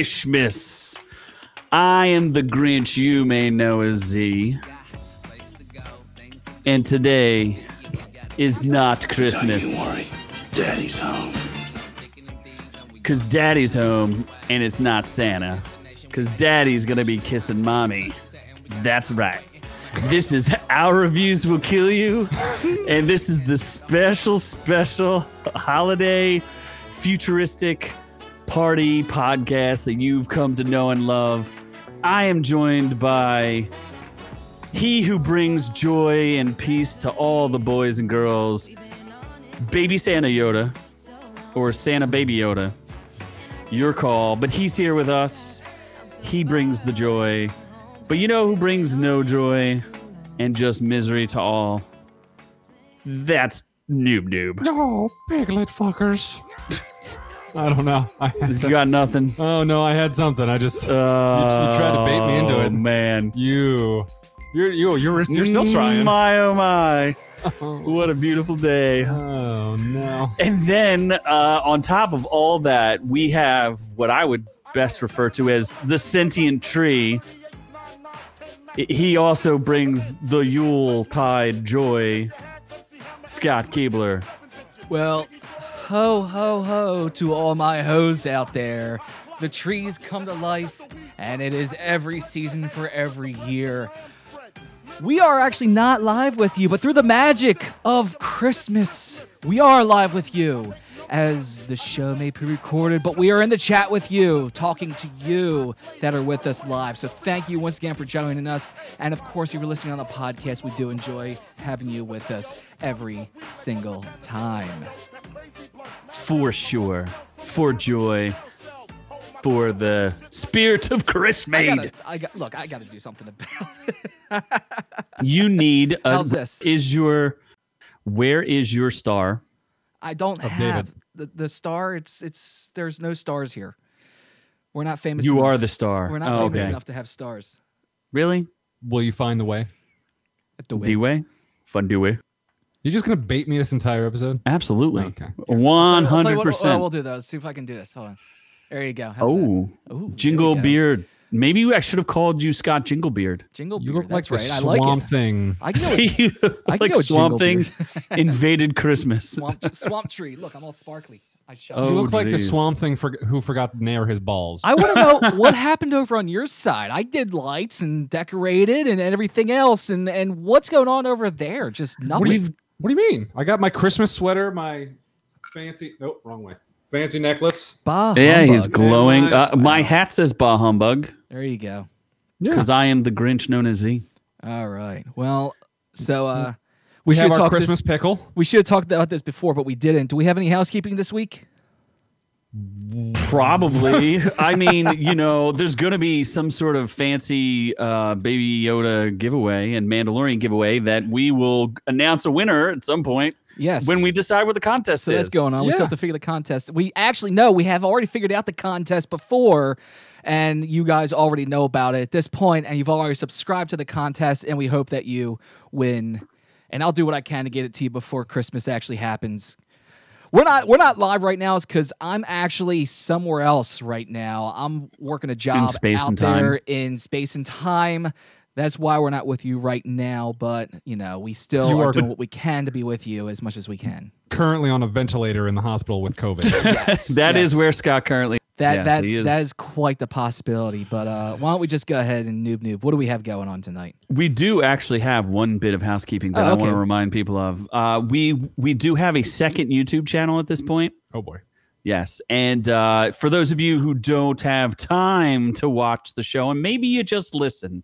Fishmas. I am the Grinch you may know as Z. And today is not Christmas. Don't worry, Daddy's home. Because Daddy's home and it's not Santa. Because Daddy's going to be kissing Mommy. That's right. This is Our Reviews Will Kill You. And this is the special, special holiday futuristic party podcast that you've come to know and love. I am joined by he who brings joy and peace to all the boys and girls, Baby Santa Yoda, or Santa Baby Yoda. Your call, but he's here with us. He brings the joy. But you know who brings no joy and just misery to all? That's Noob Noob. No, piglet fuckers. I don't know. I had You got nothing. oh no, I had something. I just Uh, tried to bait me into it. man. you, you're you, you're you're still trying. My oh my. What a beautiful day. Oh no. And then uh, on top of all that, we have what I would best refer to as the sentient tree. He also brings the Yule tide joy. Scott Keebler. Well, ho, ho, ho to all my hoes out there. The trees come to life, and it is every season for every year. We are actually not live with you, but through the magic of Christmas, we are live with you. As the show may be recorded, but we are in the chat with you, talking to you that are with us live. So thank you once again for joining us. And of course, if you're listening on the podcast, we do enjoy having you with us every single time. For sure. For joy. For the spirit of I Christmas. gotta, I got, look, I got to do something about it. You need a, How's this? Is your where is your star? I don't Updated. have the, the star. It's it's there's no stars here. We're not famous. You enough. are the star. We're not Oh, famous okay. enough to have stars. Really? Will you find the way? At the D way? Fun do way. You're just gonna bait me this entire episode? Absolutely. Okay. One I'll tell you hundred what, what percent. we'll do those. See if I can do this. Hold on. There you go. How's? Oh, Ooh, Jingle go. Beard. Maybe I should have called you Scott Jinglebeard. Jingle You Beard. look like That's the right. I like swamp it. thing. I can go You I can like go Swamp Thing invaded Christmas. swamp, swamp tree. Look, I'm all sparkly. I shot. Oh, you look like the swamp thing for, who forgot to nair his balls. I want to know what happened over on your side. I did lights and decorated and, and everything else, and and what's going on over there? Just nothing. what do you What do you mean? I got my Christmas sweater, my fancy. Nope, wrong way. Fancy necklace. bah Yeah, he's glowing. And my- Uh, my hat says Bah Humbug There you go. Yeah. because I am the Grinch known as Z. All right. Well, so uh, We we should have our talk Christmas This, pickle. we should have talked about this before, but we didn't. Do we have any housekeeping this week? Probably. I mean, you know, there's going to be some sort of fancy uh, Baby Yoda giveaway and Mandalorian giveaway that we will announce a winner at some point Yes. when we decide what the contest so is. that's going on. We still have to figure the contest. We actually know we have already figured out the contest before, and you guys already know about it at this point, and you've already subscribed to the contest, and we hope that you win. And I'll do what I can to get it to you before Christmas actually happens. We're not we're not live right now. Is because I'm actually somewhere else right now. I'm working a job in space out and time. there in space and time. That's why we're not with you right now. But you know, we still You are, are- doing what we can to be with you as much as we can. Currently on a ventilator in the hospital with COVID. Yes, That is yes. where Scott currently that yes, that's, is. that is quite the possibility. But uh, why don't we just go ahead and noob noob? What do we have going on tonight? We do actually have one bit of housekeeping that Oh, I want to remind people of. Uh, we we do have a second YouTube channel at this point. oh boy. Yes, and uh, for those of you who don't have time to watch the show, and maybe you just listen,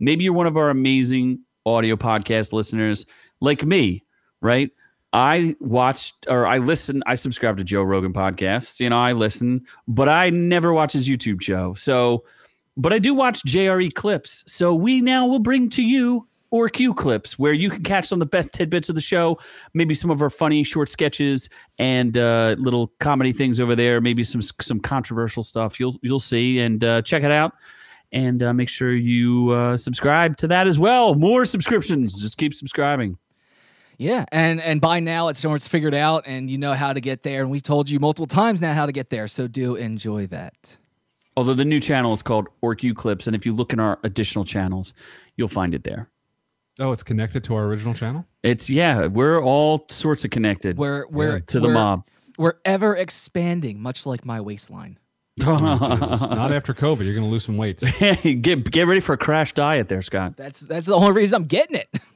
maybe you're one of our amazing audio podcast listeners, like me, right? I watched or I listen. I subscribe to Joe Rogan podcasts. You know, I listen, but I never watch his YouTube show. So, but I do watch JRE clips. So we now will bring to you OrkU clips where you can catch some of the best tidbits of the show, maybe some of our funny short sketches and uh, little comedy things over there, maybe some some controversial stuff. You'll you'll see and uh, check it out. And uh, make sure you uh, subscribe to that as well. More subscriptions. Just keep subscribing. Yeah, and and by now it's it's figured out, and you know how to get there, and we told you multiple times now how to get there. So do enjoy that. Although the new channel is called OrkU Clips, and if you look in our additional channels, you'll find it there. Oh, it's connected to our original channel. It's yeah, we're all sorts of connected We're we're to the we're- mob. We're ever expanding, much like my waistline. Oh, oh Not after COVID. You're going to lose some weight. get get ready for a crash diet there, Scott. That's that's the only reason I'm getting it.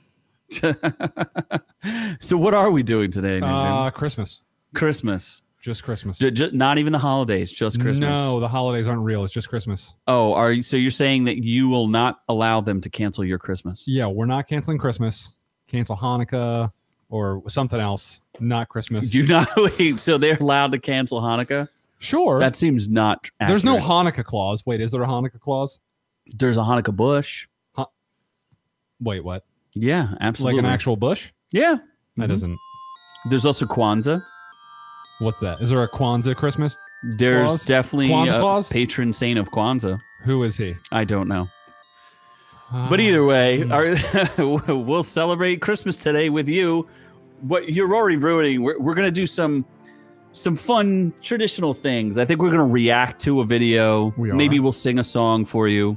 So what are we doing today? Uh, Christmas. Christmas. Just Christmas. J- j- not even the holidays, just Christmas. No, the holidays aren't real. It's just Christmas. Oh, are you? So you're saying that you will not allow them to cancel your Christmas? Yeah, we're not canceling Christmas. Cancel Hanukkah or something else. Not Christmas. Do you not wait? So they're allowed to cancel Hanukkah? sure. That seems not. There's no. Hanukkah clause. Wait, is there a Hanukkah clause? There's a Hanukkah bush. Wait, what? Yeah, absolutely. Like an actual bush? Yeah. That Mhm. doesn't. There's also Kwanzaa. What's that? Is there a Kwanzaa Christmas? There's Claus? definitely Kwanzaa a clause? patron saint of Kwanzaa. Who is he? I don't know. But either Uh, way, hmm. our, we'll celebrate Christmas today with you. What you're already ruining. We're, we're gonna do some some fun traditional things. I think we're gonna react to a video. We are. Maybe we'll sing a song for you.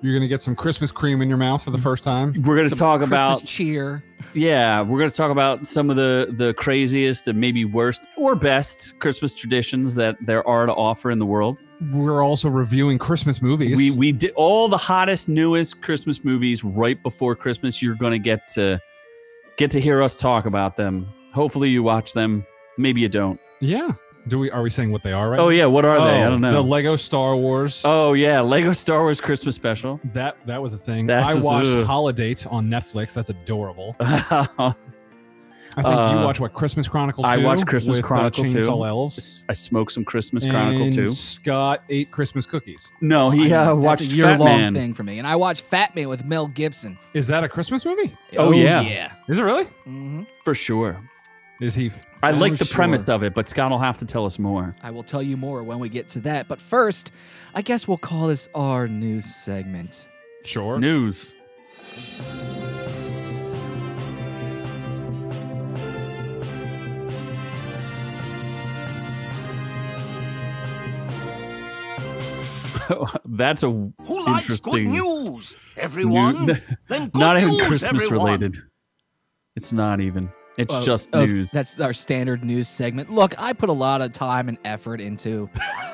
You're gonna get some Christmas cream in your mouth for the first time. We're gonna talk Christmas about cheer. yeah. We're gonna talk about some of the the craziest and maybe worst or best Christmas traditions that there are to offer in the world. We're also reviewing Christmas movies. We we did all the hottest, newest Christmas movies right before Christmas. You're gonna get to get to hear us talk about them. Hopefully, you watch them. Maybe you don't. yeah. Do we? Are we saying what they are right? Oh now? yeah, what are they? I Oh, don't know. The. Lego Star Wars. oh yeah, Lego Star Wars Christmas special. That that was a thing. That's I just- watched ugh. Holiday on Netflix. That's adorable. I I think you Uh, watch what Christmas Chronicle. 2 I watched Christmas with, uh, Chronicle too. Chainsaw Elves. smoked some Christmas Chronicle too. Scott ate Christmas cookies. No, he uh, know, that's watched a Fat year-long Man. thing for me, and I watched Fat Man with Mel Gibson. Is that a Christmas movie? Oh, yeah. yeah. Is it really? hmm for sure. Is he? I like the sure. premise of it, but Scott will have to tell us more. I will tell you more when we get to that. But first, I guess we'll call this our news segment. Sure. News. That's a Who likes good interesting. news? Everyone? New- then good not even news, Christmas everyone. related. It's not even. It's Oh, just oh, news. That's our standard news segment. Look, I put a lot of time and effort into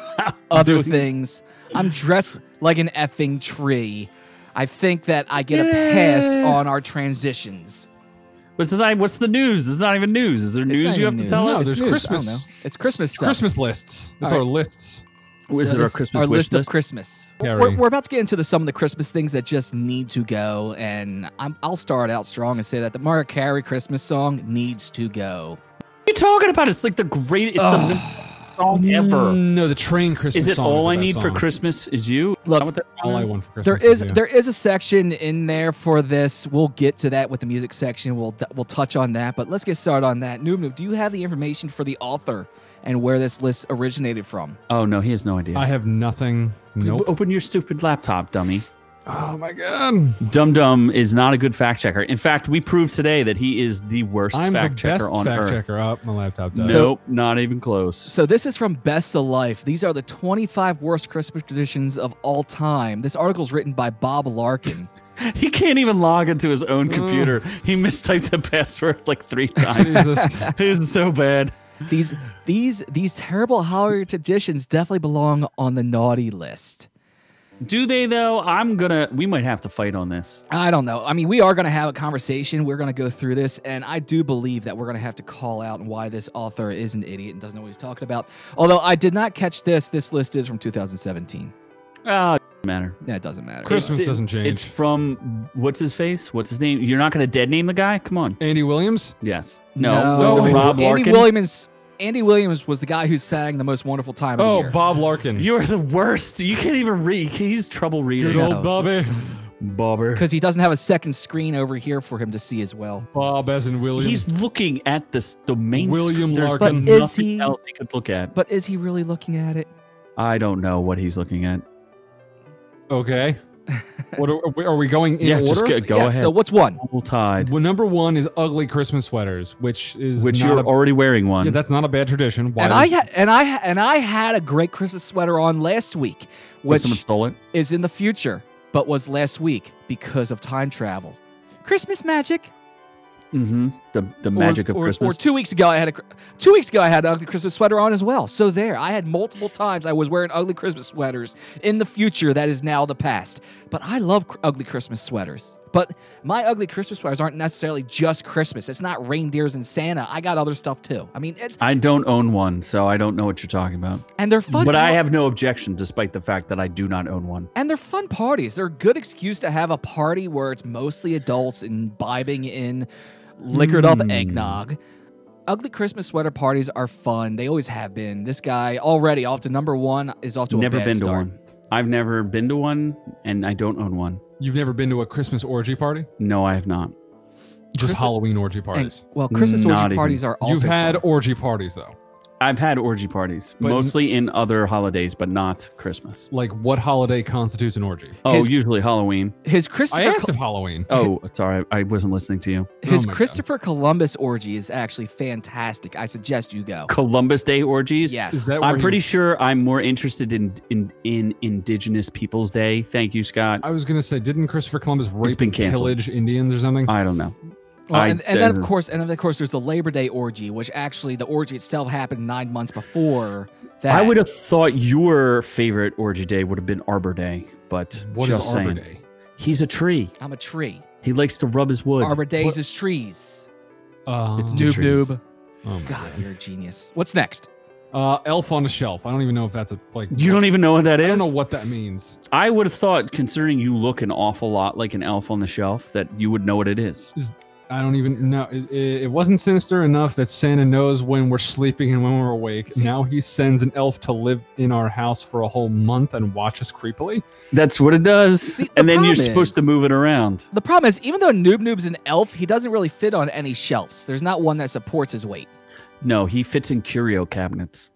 other Doing- things. I'm dressed like an effing tree. I think that I get a pass on our transitions. What's the night? What's the news? It's not even news. Is there It's news you even have to news. tell no, us? there's news. I don't Christmas. know. It's Christmas stuff. Christmas lists. It's All our right. lists. Is So it our Christmas our wish list, list? of Christmas? We're, we're about to get into the, some of the Christmas things that just need to go, and I'm, I'll start out strong and say that the Mariah Carey Christmas song needs to go. What are you talking about? It's like the greatest. It's the song ever. No, the train Christmas Is it song all the I best need for. Christmas is you? Look, Is that what All I want for There Christmas is, is there is a section in there for this. We'll get to that with the music section. We'll we'll touch on that, but let's get started on that. Noob Noob, do you have the information for the author and where this list originated from? Oh no, he has no idea. I have nothing. Nope. Open your stupid laptop, dummy. Oh my god. Dum Dum is not a good fact checker. In fact, we proved today that he is the worst I'm fact the checker best on fact earth. checker. Up my laptop does. Nope, not even close. So this is from Best of Life. These are the 25 worst Christmas traditions of all time. This article is written by Bob Larkin. He can't even log into his own computer. He mistyped the password like three times. Jesus. this is so bad. These these these terrible holiday traditions definitely belong on the naughty list. Do they though? I'm gonna. We might have to fight on this. I don't know. I mean, we are going to have a conversation. We're going to go through this, and I do believe that we're going to have to call out why this author is an idiot and doesn't know what he's talking about. Although I did not catch this. This list is from 2017. Oh, matter. Yeah, it doesn't matter. Christmas It's- doesn't change. It's from what's his face? What's his name? You're not gonna dead name the guy? Come on. Andy Williams. Yes. No. Was No. it Rob Andy Williams. Andy Williams was the guy who sang the most wonderful time of the Oh. Bob Larkin. You're the worst. You can't even read. He's trouble reading. Good old Bobby. Bobber. because he doesn't have a second screen over here for him to see as well. Bob as in William. He's looking at this the main. William sc- There's Larkin. But is nothing he- else he could look at. But is he really looking at it? I don't know what he's looking at. Okay. What are, are we going in yeah, order? just go, go Yeah, ahead. So what's one? Full tide, Well, number one is ugly Christmas sweaters, which is which not you're a, already wearing one. yeah, that's not a bad tradition. Why and I ha- and I ha- and I had a great Christmas sweater on last week, which someone stole it. is in the future, but was last week because of time travel. Christmas magic. Mm-hmm. The the Or- magic of or, Christmas. Or two weeks ago, I had a two weeks ago I had an ugly Christmas sweater on as well. So there, I had multiple times I was wearing ugly Christmas sweaters in the future that is now the past. But I love ugly Christmas sweaters. But my ugly Christmas sweaters aren't necessarily just Christmas. It's not reindeers and Santa. I got other stuff too. I mean, it's I don't own one, so I don't know what you're talking about. and they're fun. But I have no objection, despite the fact that I do not own one. and they're fun parties. They're a good excuse to have a party where it's mostly adults imbibing in liquored up Hmm. eggnog. Ugly Christmas sweater parties are fun. They always have been. This guy already off to number one is off to Never a bad been to start. one. I've never been to one, and I don't own one. You've never been to a Christmas orgy party? No, I have not. Just Christmas- Halloween orgy And, parties. well, Christmas Not orgy even. parties are also You've had fun. orgy parties though. I've had orgy parties, But- mostly in other holidays, but not Christmas. Like what holiday constitutes an orgy? Oh, His- usually Halloween. his I Christopher asked if Halloween. Oh, sorry, I wasn't listening to you. Oh his Oh my God. Christopher Columbus orgy is actually fantastic. I suggest you go. Columbus Day orgies. Yes. Is that where I'm he- pretty sure I'm more interested in in in Indigenous Peoples Day. Thank you, Scott. I was gonna say, didn't Christopher Columbus rape been and canceled. pillage Indians or something? I don't know. Well, I- and, and then of course, and then of course, there's the Labor Day orgy, which actually the orgy itself happened nine months before that. I would have thought your favorite orgy day would have been Arbor Day, but What is just Arbor saying. Day? He's a tree. I'm a tree. He likes to rub his wood. Arbor Days is trees. Uh, It's Noob trees. noob. Oh God, God. you're a genius. What's next? Uh, Elf on a Shelf. I don't even know if that's a like. You don't even know what that is. I don't know what that means. I would have thought, considering you look an awful lot like an elf on the shelf, that you would know what it is. I don't even know. It, it, it wasn't sinister enough that Santa knows when we're sleeping and when we're awake. See- now he sends an elf to live in our house for a whole month and watch us creepily. That's what it does. See, the and then you're problem supposed to move it around. The problem is, even though Noob Noob's an elf, he doesn't really fit on any shelves. There's not one that supports his weight. No, he fits in curio cabinets.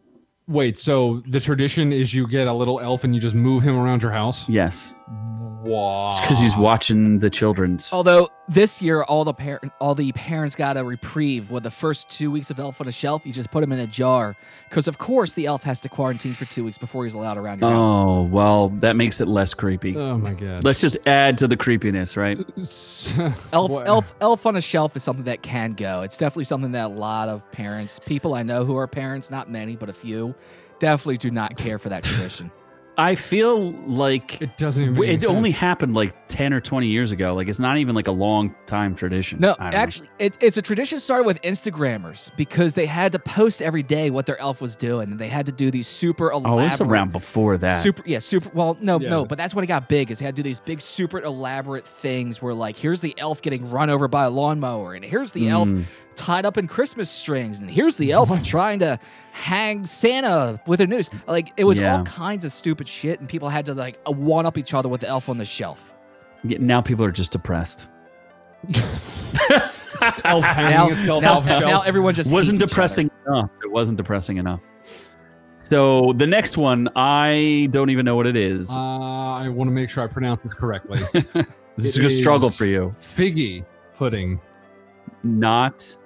Wait, so the tradition is you get a little elf and you just move him around your house? Yes, Wow. because he's watching the children's. Although this year, all the par- all the parents got a reprieve with the first two weeks of Elf on a Shelf. You just put him in a jar because, of course, the elf has to quarantine for two weeks before he's allowed around your house. Oh well, that makes it less creepy. Oh my god. Let's just add to the creepiness, right? Elf, What- elf, elf on a shelf is something that can go. It's definitely something that a lot of parents, people I know who are parents, not many, but a few, definitely do not care for that tradition. I feel like It doesn't even. it any only sense. happened like ten or twenty years ago. Like it's not even like a long time tradition. No, I don't know. actually, it, it's a tradition started with Instagrammers because they had to post every day what their elf was doing, and they had to do these super elaborate. Oh, it's around before that. Super, yeah, super. Well, no, Yeah. no, but that's when it got big. Is they had to do these big, super elaborate things where, like, here's the elf getting run over by a lawnmower, and here's the elf Mm. Tied up in Christmas strings, and here's the elf trying to hang Santa with a noose. Like, it was Yeah. all kinds of stupid shit, and people had to like one up each other with the elf on the shelf. Yeah, now people are just depressed. elf hanging Now, itself now, off a shelf. now everyone just wasn't hates each depressing enough. It wasn't depressing enough. So the next one, I don't even know what it is. Uh, I want to make sure I pronounce this correctly. this is a struggle for you. Figgy pudding, Not.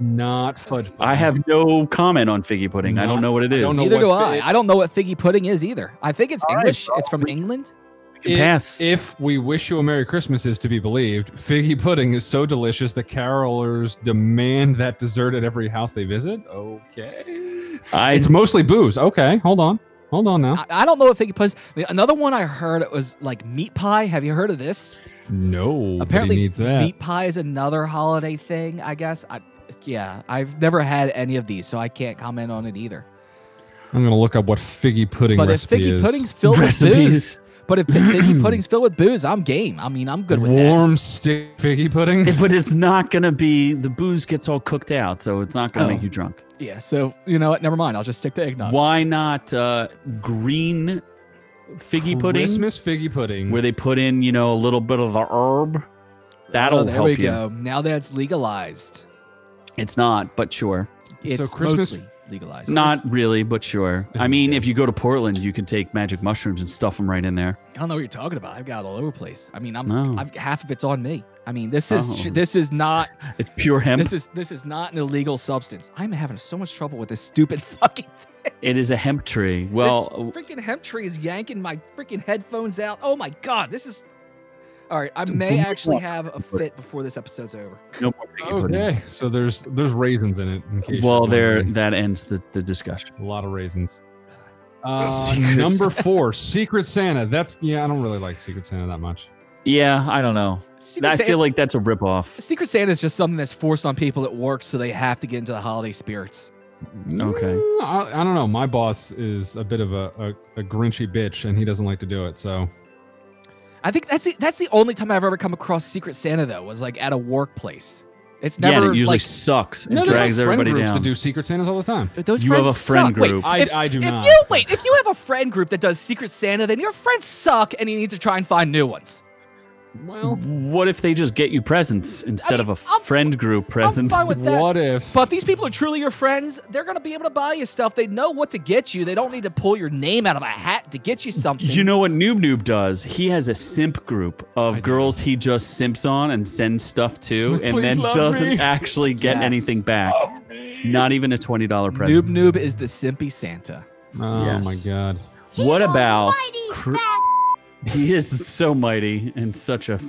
Not fudge. Pudding. I have no comment on figgy pudding. I don't know what it is. I don't know Neither do what I. I don't know what figgy pudding is either. I think it's All right, English. well, it's from we- England. can If- pass. If we wish you a Merry Christmas is to be believed, figgy pudding is so delicious that carolers demand that dessert at every house they visit. Okay. I It's mostly booze. Okay, hold on. Hold on now. I, I don't know what figgy pudding. is. Another one I heard it was like meat pie. Have you heard of this? No, Apparently, needs that. meat pie is another holiday thing. I guess. I, yeah, I've never had any of these, so I can't comment on it either. I'm gonna look up what figgy pudding But if recipe figgy is. pudding's filled with booze, but if figgy pudding's filled with booze, I'm game. I mean, I'm good with that. Warm stick figgy pudding. but it's not gonna be the booze gets all cooked out, so it's not gonna Oh. make you drunk. Yeah. So you know what? Never mind. I'll just stick to eggnog. Why not uh, green figgy pudding, Christmas figgy pudding. where they put in you know a little bit of the herb? That'll oh, there help we you. go. Now that's legalized. It's not, but sure. It's so Christmas mostly. legalized. Not really, but sure. I mean, if you go to Portland, you can take magic mushrooms and stuff them right in there. I don't know what you're talking about. I've got it all over the place. I mean, I'm, No. I've, half of it's on me. I mean, this is Oh. this is not It's pure hemp. this is this is not an illegal substance. I'm having so much trouble with this stupid fucking it is a hemp tree. Well, this freaking hemp tree is yanking my freaking headphones out. Oh my god, this is. All right, I may actually have a fit before this episode's over. no more figgy pudding. Okay, so there's there's raisins in it. In case Well, there wondering. that ends the, the discussion. a lot of raisins. Uh, Secret number four, Secret Santa. That's yeah, I don't really like Secret Santa that much. Yeah, I don't know. Secret I Santa, feel like that's a ripoff. Secret Santa is just something that's forced on people at work, so they have to get into the holiday spirits. Okay. Mm, I, I don't know. My boss is a bit of a, a, a grinchy bitch, and he doesn't like to do it. So I think that's the, that's the only time I've ever come across Secret Santa though was like at a workplace. It's yeah, never and it usually like sucks and no, there's like drags friend everybody groups down. to do Secret Santas all the time. those You friends have a friend suck. Wait, group. I- if, I do if not. you wait, if you have a friend group that does Secret Santa, then your friends suck, and you need to try and find new ones. Well, What if they just get you presents instead mean, of a I'm- friend group present? I'm fine with that. what if? But these people are truly your friends, they're gonna be able to buy you stuff. They know what to get you. They don't need to pull your name out of a hat to get you something. You know what Noob Noob does? He has a simp group of I do. girls he just simps on and sends stuff to, and then doesn't me. actually get Yes. anything back. Not even a twenty dollar present. Noob Noob is the simpy Santa. oh Yes. my god. What about? Cr- he is so mighty and such a.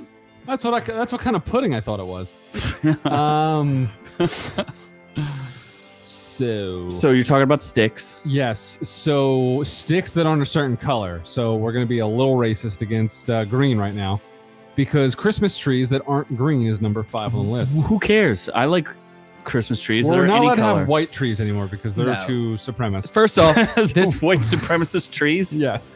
That's what I. That's what kind of pudding I thought it was. um. So. So you're talking about sticks? Yes. So sticks that aren't a certain color. So we're going to be a little racist against uh, green right now, because Christmas trees that aren't green is number five on the list. Who cares? I like Christmas trees Well, that we're are not any allowed to have white trees anymore because they're No. too supremacist. First off, this this white supremacist trees. yes.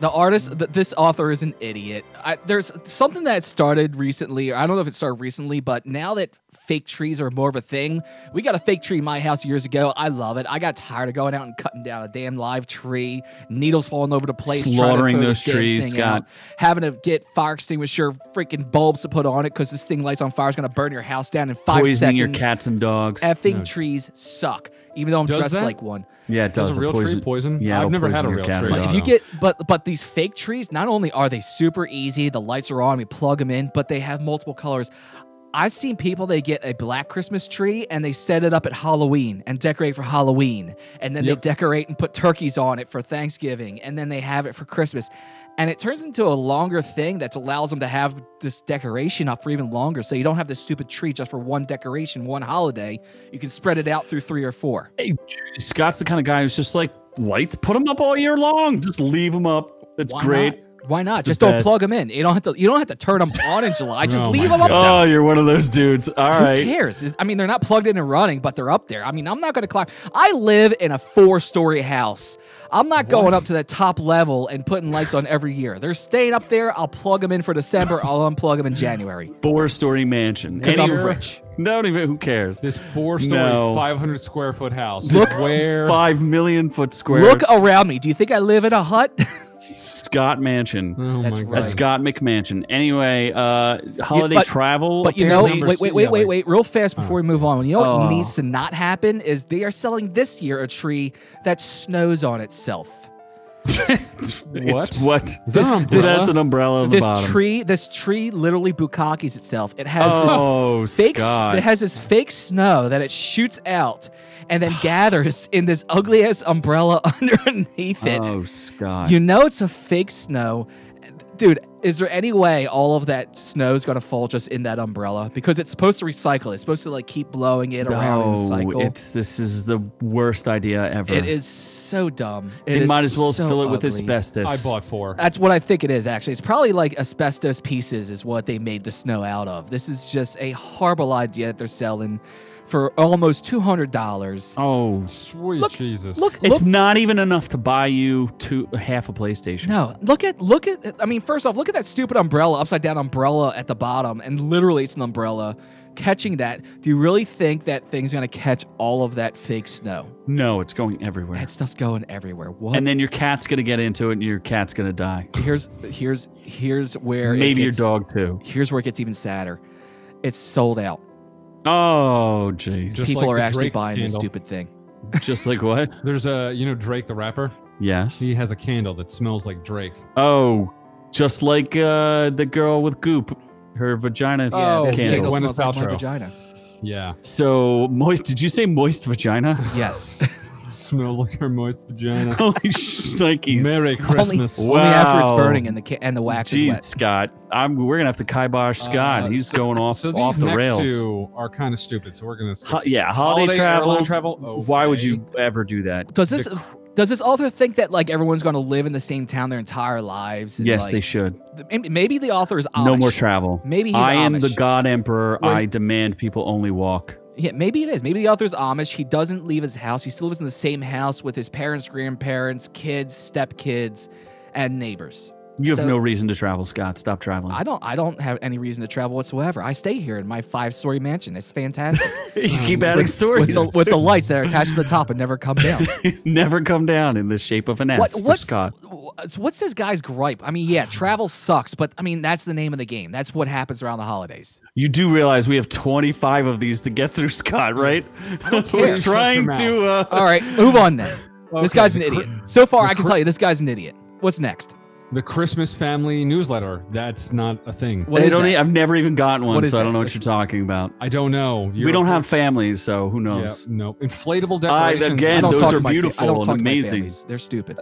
The artist, th- this author is an idiot. I, there's something that started recently. Or I don't know if it started recently, but now that fake trees are more of a thing, we got a fake tree in my house years ago. I love it. I got tired of going out and cutting down a damn live tree, needles falling over the place, Slaughtering throw the those trees, Scott. out, having to get fire extinguisher freaking bulbs to put on it because this thing lights on fire is gonna burn your house down in five Poisoning seconds. Poisoning your cats and dogs. Effing No. trees suck. Even though I'm Does dressed that? like one. Yeah, it does. Does a real poison- tree poison? Yeah, I've never had a real tree. if you get but but these fake trees, not only are they super easy, the lights are on, we plug them in, but they have multiple colors. I've seen people they get a black Christmas tree and they set it up at Halloween and decorate for Halloween, and then Yep. they decorate and put turkeys on it for Thanksgiving, and then they have it for Christmas. And it turns into a longer thing that allows them to have this decoration up for even longer. So you don't have this stupid tree just for one decoration, one holiday. You can spread it out through three or four. Hey, Scott's the kind of guy who's just like lights. Put them up all year long. Just leave them up. It's Why great. Not? Why not? Just don't best. plug them in. You don't have to. You don't have to turn them on in July. Just Oh leave my them up. God. Oh, you're one of those dudes. All Who cares? I mean, they're not plugged in and running, but they're up there. I mean, I'm not going to climb. I live in a four-story house. I'm not going up to the top level and putting lights on every year. They're staying up there. I'll plug them in for December. I'll unplug them in January. Four-story mansion. Because Any- I'm rich. Don't even. Who cares? This four-story, No. 500 square foot house. Look- where Five million foot square. Look around me. Do you think I live in a hut? Scott Mansion. Oh That's my right. god. A Scott McMansion. Anyway, uh, holiday but- travel. But you know, apparently- wait, wait, wait, wait, wait, real fast before we move on. You know what Oh. needs to not happen is they are selling this year a tree that snows on itself. What? What? Is that an umbrella? That's an umbrella on the this bottom. tree this tree literally bukakis itself it has oh, this fake s- it has this fake snow that it shoots out and then gathers in this ugly ass umbrella underneath it oh, Scott. you know it's a fake snow dude is there any way all of that snow is going to fall just in that umbrella because it's supposed to recycle it's supposed to like keep blowing it around in the cycle it's this is the worst idea ever. it is so dumb It They is might as well so fill it with ugly. asbestos. I bought four. That's what I think it is, actually. It's probably like asbestos pieces, is what they made the snow out of. This is just a horrible idea that they're selling for almost $200. Oh, Sweet Look- Jesus. Look, it's look. not even enough to buy you two half a PlayStation. No, look at, look at, I mean, first off, look at that stupid umbrella, upside down umbrella at the bottom, and literally it's an umbrella catching that. Do you really think that thing's going to catch all of that fake snow? No, it's going everywhere. That stuff's going everywhere. What? and then your cat's gonna get into it, and your cat's gonna die. here's, here's, here's where it Maybe your dog too. Here's where it gets even sadder. It's sold out. Oh, jeez. Just People like are the actually Drake buying this candle. stupid thing. Just like what? There's a you know Drake the rapper. Yes. He has a candle that smells like Drake. Oh, just like uh, the girl with goop, her vagina Oh, this candle. candle Gwyneth smells like my Paltrow. vagina. Yeah, So moist. Did you say moist vagina? Yes. smells like her moist vagina. Holy shnikes! Merry Christmas. Wow. Only after it's burning and the and the wax is Jeez, wet. Scott. I'm. We're gonna have to kibosh Scott. Uh, He's so- going off So these off the next rails. two are kind of stupid. So we're gonna. Ho- yeah, holiday, Holiday travel. airline travel? Why would you ever do that? Does this The does this author think that like everyone's going to live in the same town their entire lives? and, Yes, like, they should. th- Maybe the author is Amish. No more travel. Maybe he's I am the God Emperor. Where- I demand people only walk. Yeah, maybe it is. Maybe the author's Amish. He doesn't leave his house. He still lives in the same house with his parents, grandparents, kids, stepkids, and neighbors. You have So- no reason to travel, Scott. Stop traveling. I don't. I don't have any reason to travel whatsoever. I stay here in my five-story mansion. It's fantastic. you keep Um, adding with, stories. with the, with the lights that are attached to the top and never come down. Never come down in the shape of an S what, for what's, Scott. what's this guy's gripe? I mean, yeah, travel sucks, but I mean that's the name of the game. That's what happens around the holidays. You do realize we have 25 of these to get through, Scott, right? We're trying to. Uh, All right, move on then. this guy's an the idiot. So far, the I can tell you this guy's an idiot. What's next? The Christmas family newsletter. That's not a thing. What they is don't that? e- I've never even gotten one, What is so I don't know what you're talking about. I don't know. we don't have families, so who Yeah, knows? no. Inflatable I- decorations. again, I those are to fa- beautiful and talk to my amazing. They're stupid.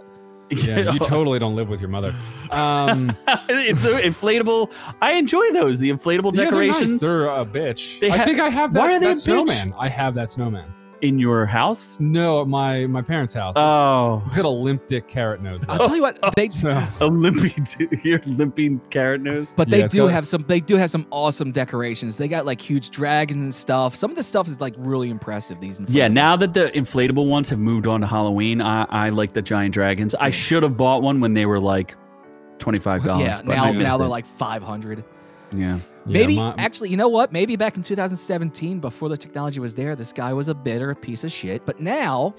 yeah, you totally don't live with your mother. Um, it's inflatable. I enjoy those. The inflatable yeah, they're, nice. decorations they're a bitch. They I think I have that, Why are they that a bitch? snowman. I have that snowman. In your house. No, at my my parents' house. Oh, it's got a limp dick carrot nose. I'll tell you what they. So a limpy, you're limping carrot nose. But they Yeah, do got- have some. They do have some awesome decorations. They got like huge dragons and stuff. Some of the stuff is like really impressive. These. Yeah, now that the inflatable ones have moved on to Halloween, I, I like the giant dragons. I should have bought one when they were like twenty five dollars. Yeah, now now they're like five hundred. Yeah. yeah, Maybe my- actually, you know what? Maybe back in 2017, before the technology was there, this guy was a bitter piece of shit. But now,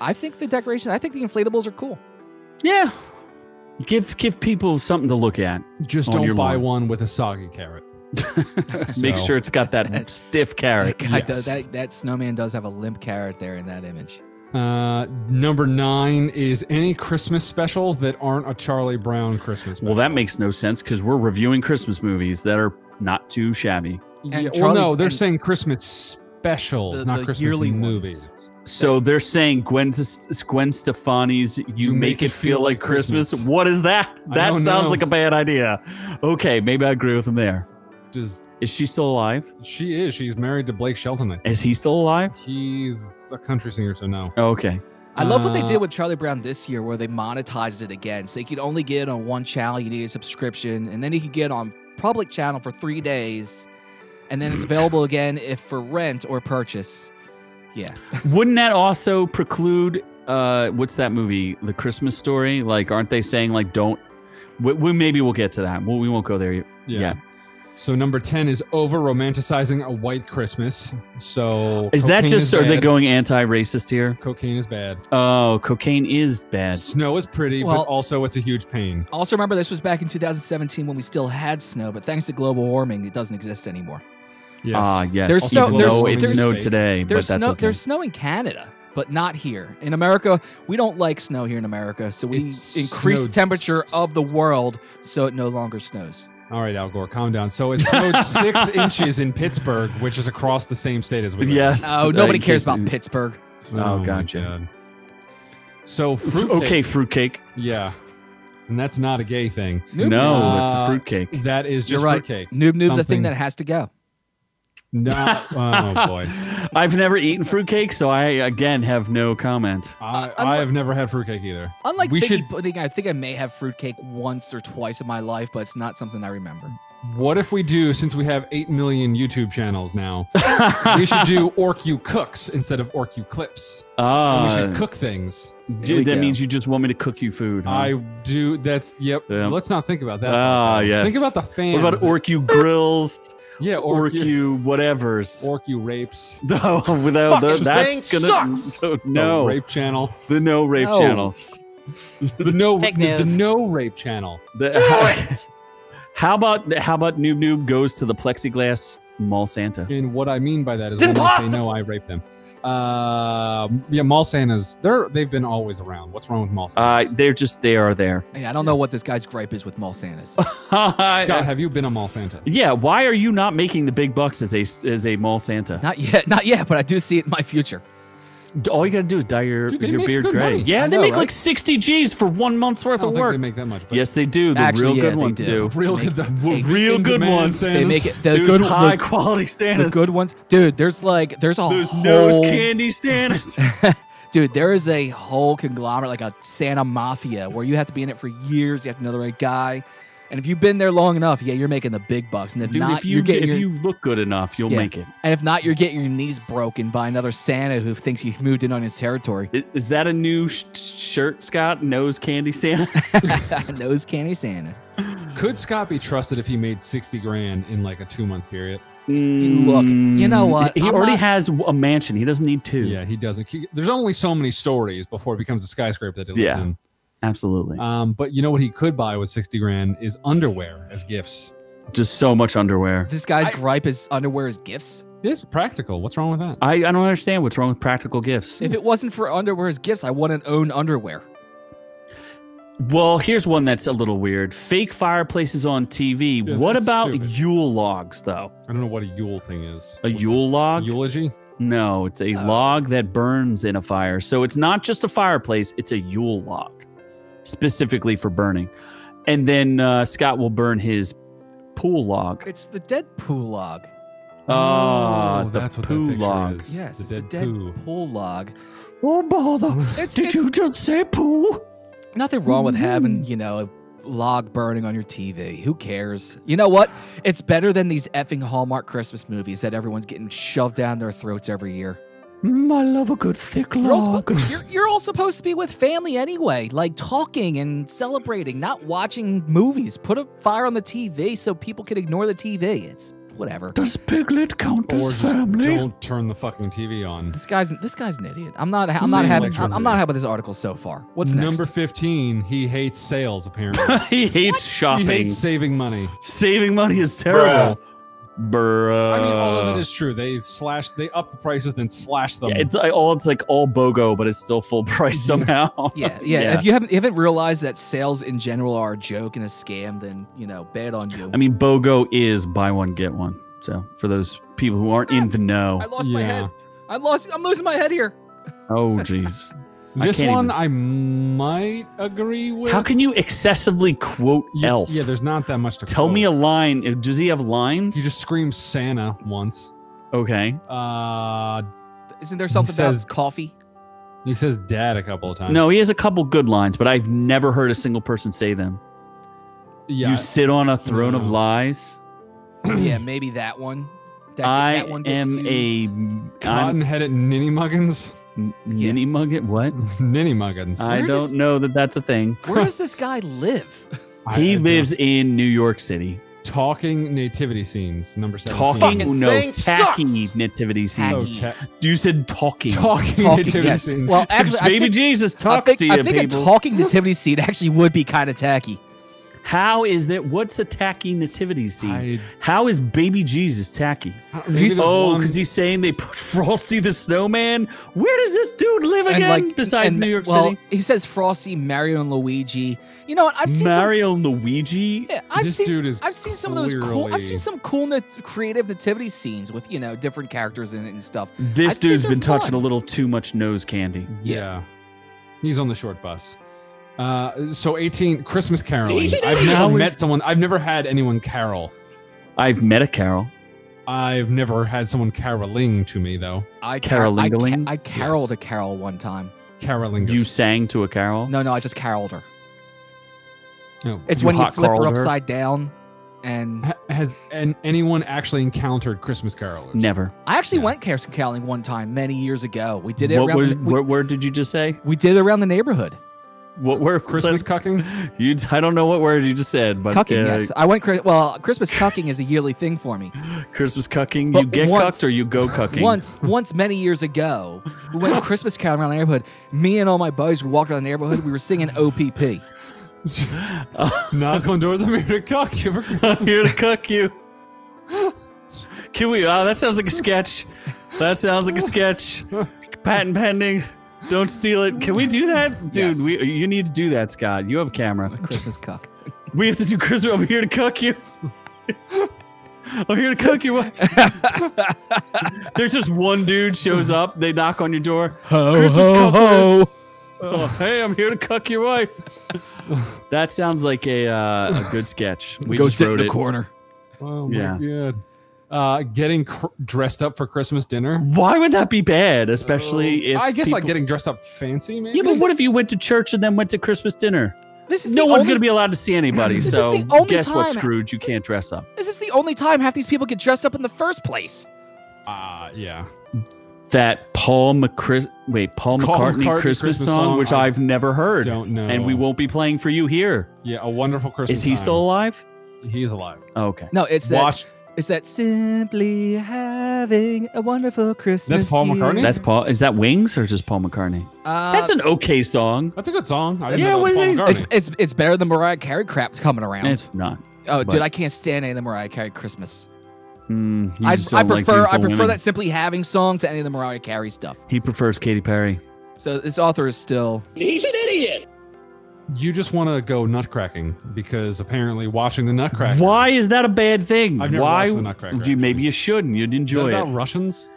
I think the decoration, I think the inflatables are cool. Yeah. Give give people something to look at. just on don't buy lawn. one with a soggy carrot. Make sure it's got that stiff carrot. That, guy yes. does, that that snowman does have a limp carrot there in that image. Uh, number nine is any Christmas specials that aren't a Charlie Brown Christmas. Well, that makes no sense because we're reviewing Christmas movies that are not too shabby. Yeah, and well, no, they're and- saying Christmas specials, The- not the Christmas yearly ones. movies. So they're saying Gwen Gwen Stefani's "You, make, it feel like Christmas." What is that? That sounds know. like a bad idea. Okay, maybe I agree with him there. Does Is she still alive? she is? She's married to Blake Shelton. I think. Is he still alive? He's a country singer, so no. Oh, okay. I love what they Uh, did with Charlie Brown this year, where they monetized it again. So you could only get it on one channel, you need a subscription, and then you could get it on public channel for three days, and then it's available again if for rent or purchase. Yeah, Wouldn't that also preclude uh what's that movie, The Christmas Story? Like, aren't they saying like don't? We, we maybe we'll get to that. Well, we won't go there yet. Yeah. So number ten is over romanticizing a white Christmas. So Is that cocaine just? are they going anti-racist here? Cocaine is bad. Oh, cocaine is bad. Snow is pretty, Well- but also it's a huge pain. Also, remember this was back in 2017 when we still had snow, but thanks to global warming, it doesn't exist anymore. Yes. Ah, yes. There's snow- there's- though it there's- snowed today, There's but that's snow. okay. There's snow in Canada, but not here in America. We don't like snow here in America, so we It's increase the snowed temperature of the world so it no longer snows. All right, Al Gore, calm down. So it snowed six inches in Pittsburgh, which is across the same state as we. live. Yes. Oh, uh, nobody cares case- about Pittsburgh. Oh, my gotcha. God. So fruit. Okay, fruitcake. Yeah, and that's not a gay thing. Noob No, Uh, it's a fruitcake. That is You're just right. fruitcake. Noob Noob's a thing that has to go. No, oh boy. I've never eaten fruitcake, so I again have no comment. I, unlike- I have never had fruitcake either. Unlike We should- pudding, I think I may have fruitcake once or twice in my life, but it's not something I remember. What if we do, since we have 8 million YouTube channels now, we should do Orc You Cooks instead of Orc You Clips. And Ah, we should cook things. dude, that go. means you just want me to cook you food. Huh? I do, that's, yep. Yeah. Let's not think about that. Ah, yes. Think about the fans. what about that- orc you grills, Yeah, orc Orc, You, you whatevers? Orc You Rapes. No, without Fucking that's gonna sucks. no, no Rape Channel. the no rape No. channels. The no, Fake the, the no Rape Channel. The- how, how about how about noob noob goes to the plexiglass mall Santa? And what I mean by that is It's when they say no, I rape them. Uh, yeah, mall Santas. They're they've been always around. What's wrong with mall Uh, Santas? they're just they are there. Hey, I don't know what this guy's gripe is with mall Santas. Scott, have you been a mall Santa? yeah, why are you not making the big bucks as a as a mall Santa? not yet, not yet, but I do see it in my future. All you gotta do is dye your, Dude, your beard gray. money. Yeah, I they know, make right? like 60 G's for one month's I worth don't of think work. they make that much. But yes, they do. The Actually, real yeah, good they ones do. do. real good. The they- real good ones. Santas. They make it the Those good high the, quality the good ones, dude. There's like there's a Those whole nose candy Santas. dude. There is a whole conglomerate like a Santa mafia where you have to be in it for years. You have to know the right guy, and if you've been there long enough, yeah, you're making the big bucks. And if Dude, not, if you are getting if your, you look good enough, you'll Yeah. make it. and if not, you're getting your knees broken by another Santa who thinks you've moved in on his territory. I- Is that a new sh- shirt, Scott? Nose candy Santa? Nose candy Santa. Could Scott be trusted if he made sixty grand in like a two month period? Mm, look, you know what? He I'm already not- has a mansion. He doesn't need two. Yeah, he doesn't. He- there's only so many stories before it becomes a skyscraper that he lives Yeah. in. Absolutely. Um, but you know what he could buy with sixty grand is underwear as gifts. Just so much underwear. This guy's I- gripe is underwear as gifts. It's practical. What's wrong with that? I, I don't understand what's wrong with practical gifts. If it wasn't for underwear as gifts, I wouldn't own underwear. Well, here's one that's a little weird. Fake fireplaces on TV. Yeah, what about stupid. Yule logs, though? I don't know what a Yule thing is. A What's Yule log? eulogy? No, it's a Oh. log that burns in a fire. So it's not just a fireplace, it's a Yule log specifically for burning. And then uh, Scott will burn his pool log. It's the dead pool log. Ah, Oh, the that's what poo that log. is. Yes, the it's dead the poo. Deadpool log. Oh, bother. It's, Did it's you just say poo? nothing wrong with having, you know, a log burning on your TV. Who cares? You know what? It's better than these effing Hallmark Christmas movies that everyone's getting shoved down their throats every year. Mm, I love a good thick You're all, log. you're, you're all supposed to be with family anyway, like talking and celebrating, not watching movies. Put a fire on the TV so people can ignore the TV. It's whatever. Does Piglet count Or as just family? don't turn the fucking TV on. This guy's this guy's an idiot. I'm not. I'm not Same happy. I'm. I'm not happy with this article so far. What's next? Number 15, he hates sales, apparently. he hates he shopping. He hates saving money. Saving money is terrible. Bruh. I mean, all of it is true. They slash, they up the prices, then slash them. Yeah, it's like all it's like all BOGO, but it's still full price somehow. Yeah, yeah, If you haven't you haven't realized that sales in general are a joke and a scam, then you know, bad on you. I mean, BOGO is buy one get one. So for those people who aren't ah, in the know, I lost my head. I lost. I'm losing my head here. oh jeez, I this can't one even- I might agree with. how can you excessively quote You- Elf? Yeah, there's not that much to Tell me a line. Does he have lines? You just scream Santa once. okay. Uh, Isn't there something says- about coffee? he says dad a couple of times. No, he has a couple good lines, but I've never heard a single person say them. yeah, You sit on a throne of lies. yeah, maybe that one. That, I that one gets am used. a I'm cotton-headed ninny muggins. Yeah. ninny mugget. What? ninny muggins. I Where don't does- know that that's a thing. Where does this guy live? I- He I don't- lives in New York City. talking nativity scenes. Number seven. Talking, Fucking no, thing tacky sucks. nativity scenes. Oh, ta- You said talking. talking, Talking, nativity yes. scenes. Well, actually, Baby think, Jesus I talks think, to you, I think a talking nativity scene actually would be kind of tacky. How is that? What's a tacky nativity scene? I, How is baby Jesus tacky? I don't- maybe there's Oh, one- because he's saying they put Frosty the Snowman. Where does this dude live again? like besides and, New York well, City, he says Frosty, Mario, and Luigi. You know what? I've seen Mario and Luigi. Yeah, I've This seen. dude is I've seen some of those cool. I've seen some cool nat- creative nativity scenes with you know different characters in it and stuff. This think dude's they're been touching a little too much nose candy. Yeah. He's on the short bus. Uh, so 18, Christmas caroling. He's an I've never met someone, I've never had anyone carol. I've met a Carol. I've never had someone caroling to me, though. I car- I, ca- Carolingaling? I caroled Yes. a carol one time. Caroling. You sang to a Carol. No, no, I just caroled her. No. It's You when you hot flip her caroled her? upside down. And Ha- Has an, anyone actually encountered Christmas carolers? Never. I actually Yeah. went car- caroling one time many years ago. We did it What around. was? the, we, What word did you just say? we did it around the neighborhood. What word? Christmas cucking? You, I don't know what word you just said, but Cucking, uh, yes. I went. Well, Christmas cucking is a yearly thing for me. Christmas cucking. But you get once- cucked or you go cucking. Once, once many years ago, we went Christmas caroling around the neighborhood. Me and all my buddies, we walked around the neighborhood. We were singing OPP. Knock on doors, I'm here to cuck you. I'm here to cuck you. Can we? Oh, that sounds like a sketch. That sounds like a sketch. Patent pending. Don't steal it. Can we do that, dude? Yes. We you need to do that, Scott. You have a camera. A Christmas cuck. We have to do Christmas. I'm here to cook you. I'm here to cook you. There's just one dude shows up. They knock on your door. Christmas cookies. Oh, hey, I'm here to cuck your wife. that sounds like a uh, a good sketch. We Go just sit in the it. corner. Oh my Yeah. god. Uh, getting cr- dressed up for Christmas dinner. Why would that be bad? Especially if I guess like getting dressed up fancy, maybe. Yeah, but what if you went to church and then went to Christmas dinner? This is No one's only- going to be allowed to see anybody. This is so the only guess what, Scrooge? You can't dress up. This is the only time half these people get dressed up in the first place. Uh, yeah. That Paul McChris- wait Paul Paul McCartney, McCartney Christmas, Christmas song, song, which I I've never heard, Don't know. and we won't be playing for you here. Yeah, a wonderful Christmas. Is he time. still alive? He is alive. Oh, okay. No, it's that. Watch. It's that simply having a wonderful Christmas. That's Paul year. McCartney? That's Paul. Is that Wings or just Paul McCartney? Uh, That's an okay song. That's a good song. I Yeah, didn't know what it was is Paul it? it's, it's it's better than Mariah Carey crap coming around. It's not. oh, but- dude, I can't stand any of the Mariah Carey Christmas. Mm, I, I don't like prefer I prefer women. that simply having song to any of the Mariah Carey stuff. He prefers Katy Perry. So this author is still You just want to go nutcracking because apparently watching the Nutcracker. Why is that a bad thing? I've never Why? watched The Nutcracker, you, maybe actually. you shouldn't. You'd Is that enjoy about it. Russians?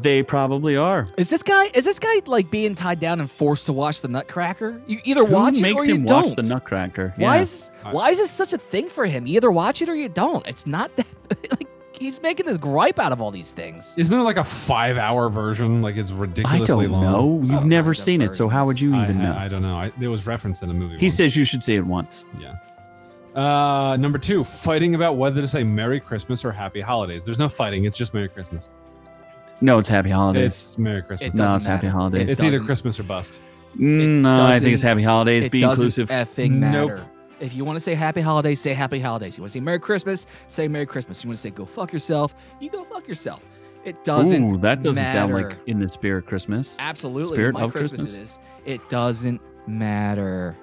They probably are. Is this guy is this guy like being tied down and forced to watch the Nutcracker? You either Who watch makes it or you him don't. watch the Nutcracker? Why is this, why is this such a thing for him? You either watch it or you don't. It's not that like he's making this gripe out of all these things. Isn't there like a five-hour version? Like it's ridiculously long. I ridiculously don't long. know. You've never kind of seen it, so how would you even I- know? I don't know. I, it was referenced in a movie. he once. says you should see it once. Yeah. Uh, number two, fighting about whether to say Merry Christmas or Happy Holidays. There's no fighting. It's just Merry Christmas. No, it's Happy Holidays. It's Merry Christmas. It No, doesn't it's Happy. Holidays. It It's either doesn't- Christmas or bust. Mm, no, I think it's Happy Holidays. It Be doesn't inclusive. effing Nope. Matter. If you want to say Happy Holidays, say Happy Holidays. You want to say Merry Christmas, say Merry Christmas. You want to say Go fuck yourself, you go fuck yourself. It doesn't. Ooh, that doesn't sound like in the spirit of Christmas. Absolutely, Spirit my of Christmas, Christmas? it is. It doesn't matter.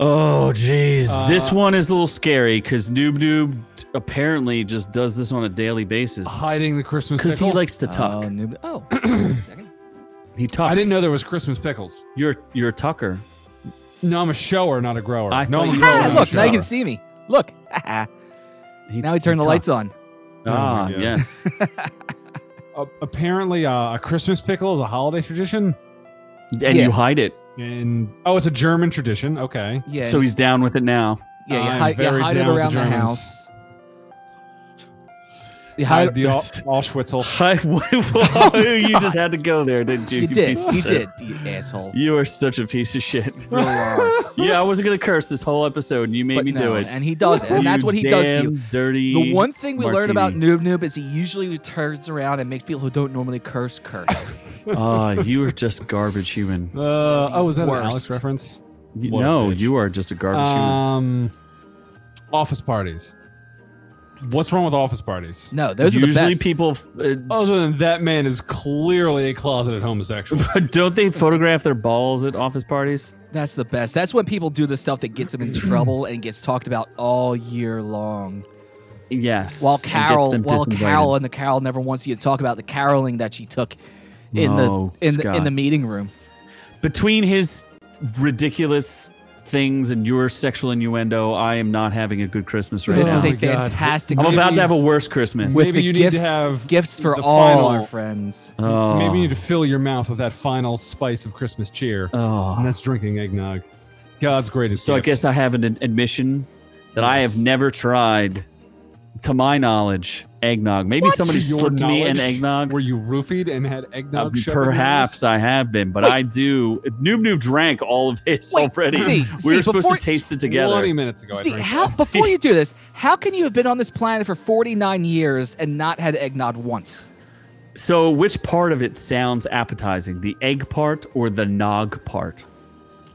Oh, jeez. this Uh, one is a little scary because Noob Noob apparently just does this on a daily basis. Hiding the Christmas Because he likes to talk. Oh, noob- oh. wait a second. he talks. I didn't know there was Christmas pickles. You're you're a tucker. No, I'm a shower, not a grower. I no, I'm a you grower, were Ah, not a look, now you can see me. Look. He- now we turn he the lights on. Ah, Oh yes. Uh, apparently, uh, a Christmas pickle is a holiday tradition, and Yeah. you hide it. and oh, it's a German tradition. Okay, Yeah. So he's down with it now. yeah, you I'm hide, you hide it down with the around the, Germans. house. You hide, hide the all, Auschwitzel. Hi- you just had to go there, didn't you? you did. piece of You shit. did, you asshole. You are such a piece of shit. yeah, I wasn't gonna curse this whole episode. and You made But me do it. And he does it. And that's what he does to you. Dirty. The one thing we learned about. Noob Noob is he usually turns around and makes people who don't normally curse curse. Ah, you are just garbage human. Uh, oh, was that Worst. an Alex reference? What no, you are just a garbage human. Um, office parties. What's wrong with office parties? No, those are the Usually, best. people uh, Other than that man is clearly a closeted homosexual. but don't they photograph their balls at office parties? That's the best. That's when people do the stuff that gets them in trouble and gets talked about all year long. Yes. While Carol, while. Carol and the Carol never wants you to talk about the caroling that she took in No, the in the in the meeting room. between his ridiculous things and your sexual innuendo, I am not having a good Christmas right This now. This is a my God. fantastic. I'm about to have a worse Christmas. with Maybe the you gifts, need to have gifts for all final- our friends. oh, Maybe you need to fill your mouth with that final spice of Christmas cheer, oh. and that's drinking eggnog. God's greatest. So I guess I have an admission that I have never tried, to my knowledge, eggnog. Maybe What? somebody To your slipped me an eggnog. Were you roofied and had Uh, eggnog? shoved in your perhaps? I have been, but I do. Noob Noob drank all of his Wait, already. see, we see, were supposed before- to taste it together. Twenty minutes ago. I See drank how before you do this, how can you have been on this planet for 49 years and not had eggnog once? So, which part of it sounds appetizing? The egg part or the nog part?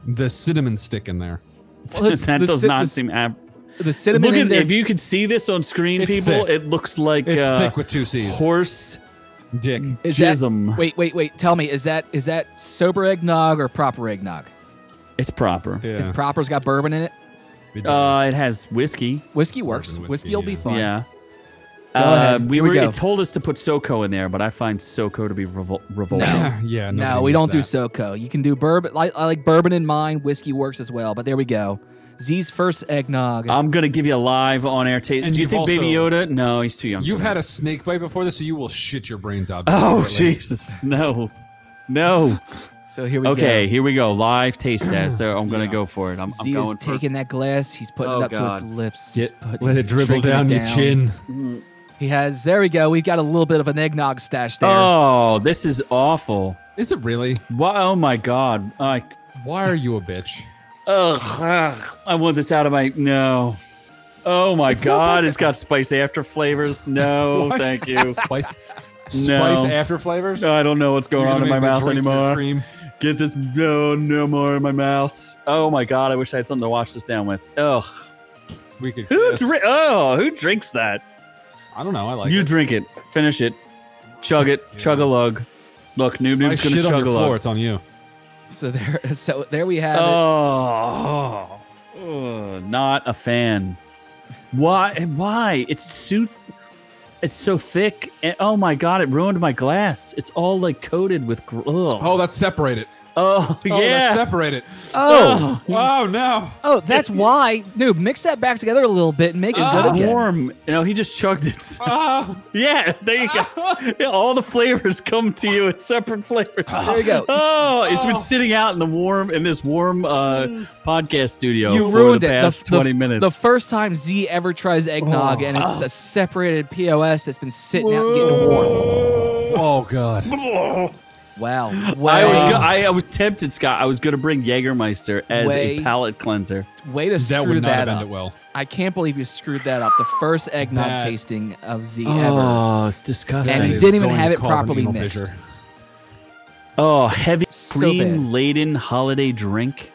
the cinnamon stick in there. Well, that the does ci- not the- seem. App- The cinnamon Look in at there. if you could see this on screen, It's people. thick. It looks like It's uh, thick with two C's. horse Dick. is that, jism. wait, wait, wait. Tell me, is that is that sober eggnog or proper eggnog? It's proper. Yeah. Is proper's got bourbon in it? it Uh, it has whiskey. Whiskey works. Bourbon whiskey, whiskey, will be yeah. fine. Yeah. ahead. we Here we were. go. It told us to put SoCo in there, but I find SoCo to be revol- revolting. yeah, No, we don't do that. SoCo. You can do bourbon. Like, I like bourbon in mine. Whiskey works as well. But there we go. Z's first eggnog. I'm gonna give you a live on air taste. And Do you you've think Baby Yoda? No, he's too young. You've had a snake bite before this, so you will shit your brains out. Oh. Jesus! No, no. so here we Okay, go. Okay, here we go. Live taste test. So I'm gonna Yeah. go for it. I'm, I'm Z is going for. taking that glass. He's putting Oh, it up to his lips. Get, putting- let it dribble down it your chin. Mm-hmm. He has. There we go. We've got a little bit of an eggnog stash there. Oh, this is awful. Is it really? Why, oh my God! I, Why are you a bitch? Ugh, ugh, I want this out of my no. Oh my God! It's got spice after flavors. No, oh thank you. Spice, No. spice after flavors. I don't know what's going on in my mouth anymore. Cream. Get this no, no more in my mouth. Oh my God! I wish I had something to wash this down with. Ugh. We could. Who drink? Oh, who drinks that? I don't know. I like you it. drink it, finish it, chug it, Yeah. chug a lug. Look, Noob Noob's gonna chug a floor. lug. It's on you. So there. So there we have it. Oh, ugh, not a fan. Why? Why? It's too. th- It's so thick. And, oh my god! It ruined my glass. It's all like coated with. Gr- ugh. Oh, that's separated. Oh, Oh, that's Separate it. Oh, Oh no. oh, that's why. Noob, mix that back together a little bit and make it ah. It's good again. warm. You know, he just chugged it. Oh. yeah, there you go. Yeah, all the flavors come to you in separate flavors. Ah. There you go. Oh, it's been Oh. sitting out in the warm in this warm uh, mm. podcast studio You for ruined the it. past the, the- twenty minutes. The first time Z ever tries eggnog, Oh. and it's a separated POS that's been sitting out getting warm. Oh god. Wow. I was go- I, I was tempted, Scott. I was going to bring Jägermeister as Way- a palate cleanser. way to That screw would not that have up. ended well. I can't believe you screwed that up. The first eggnog That- tasting of Z oh, ever. Oh, it's disgusting. And he didn't even have it properly mixed. fissure. oh, heavy So cream bad. laden holiday drink.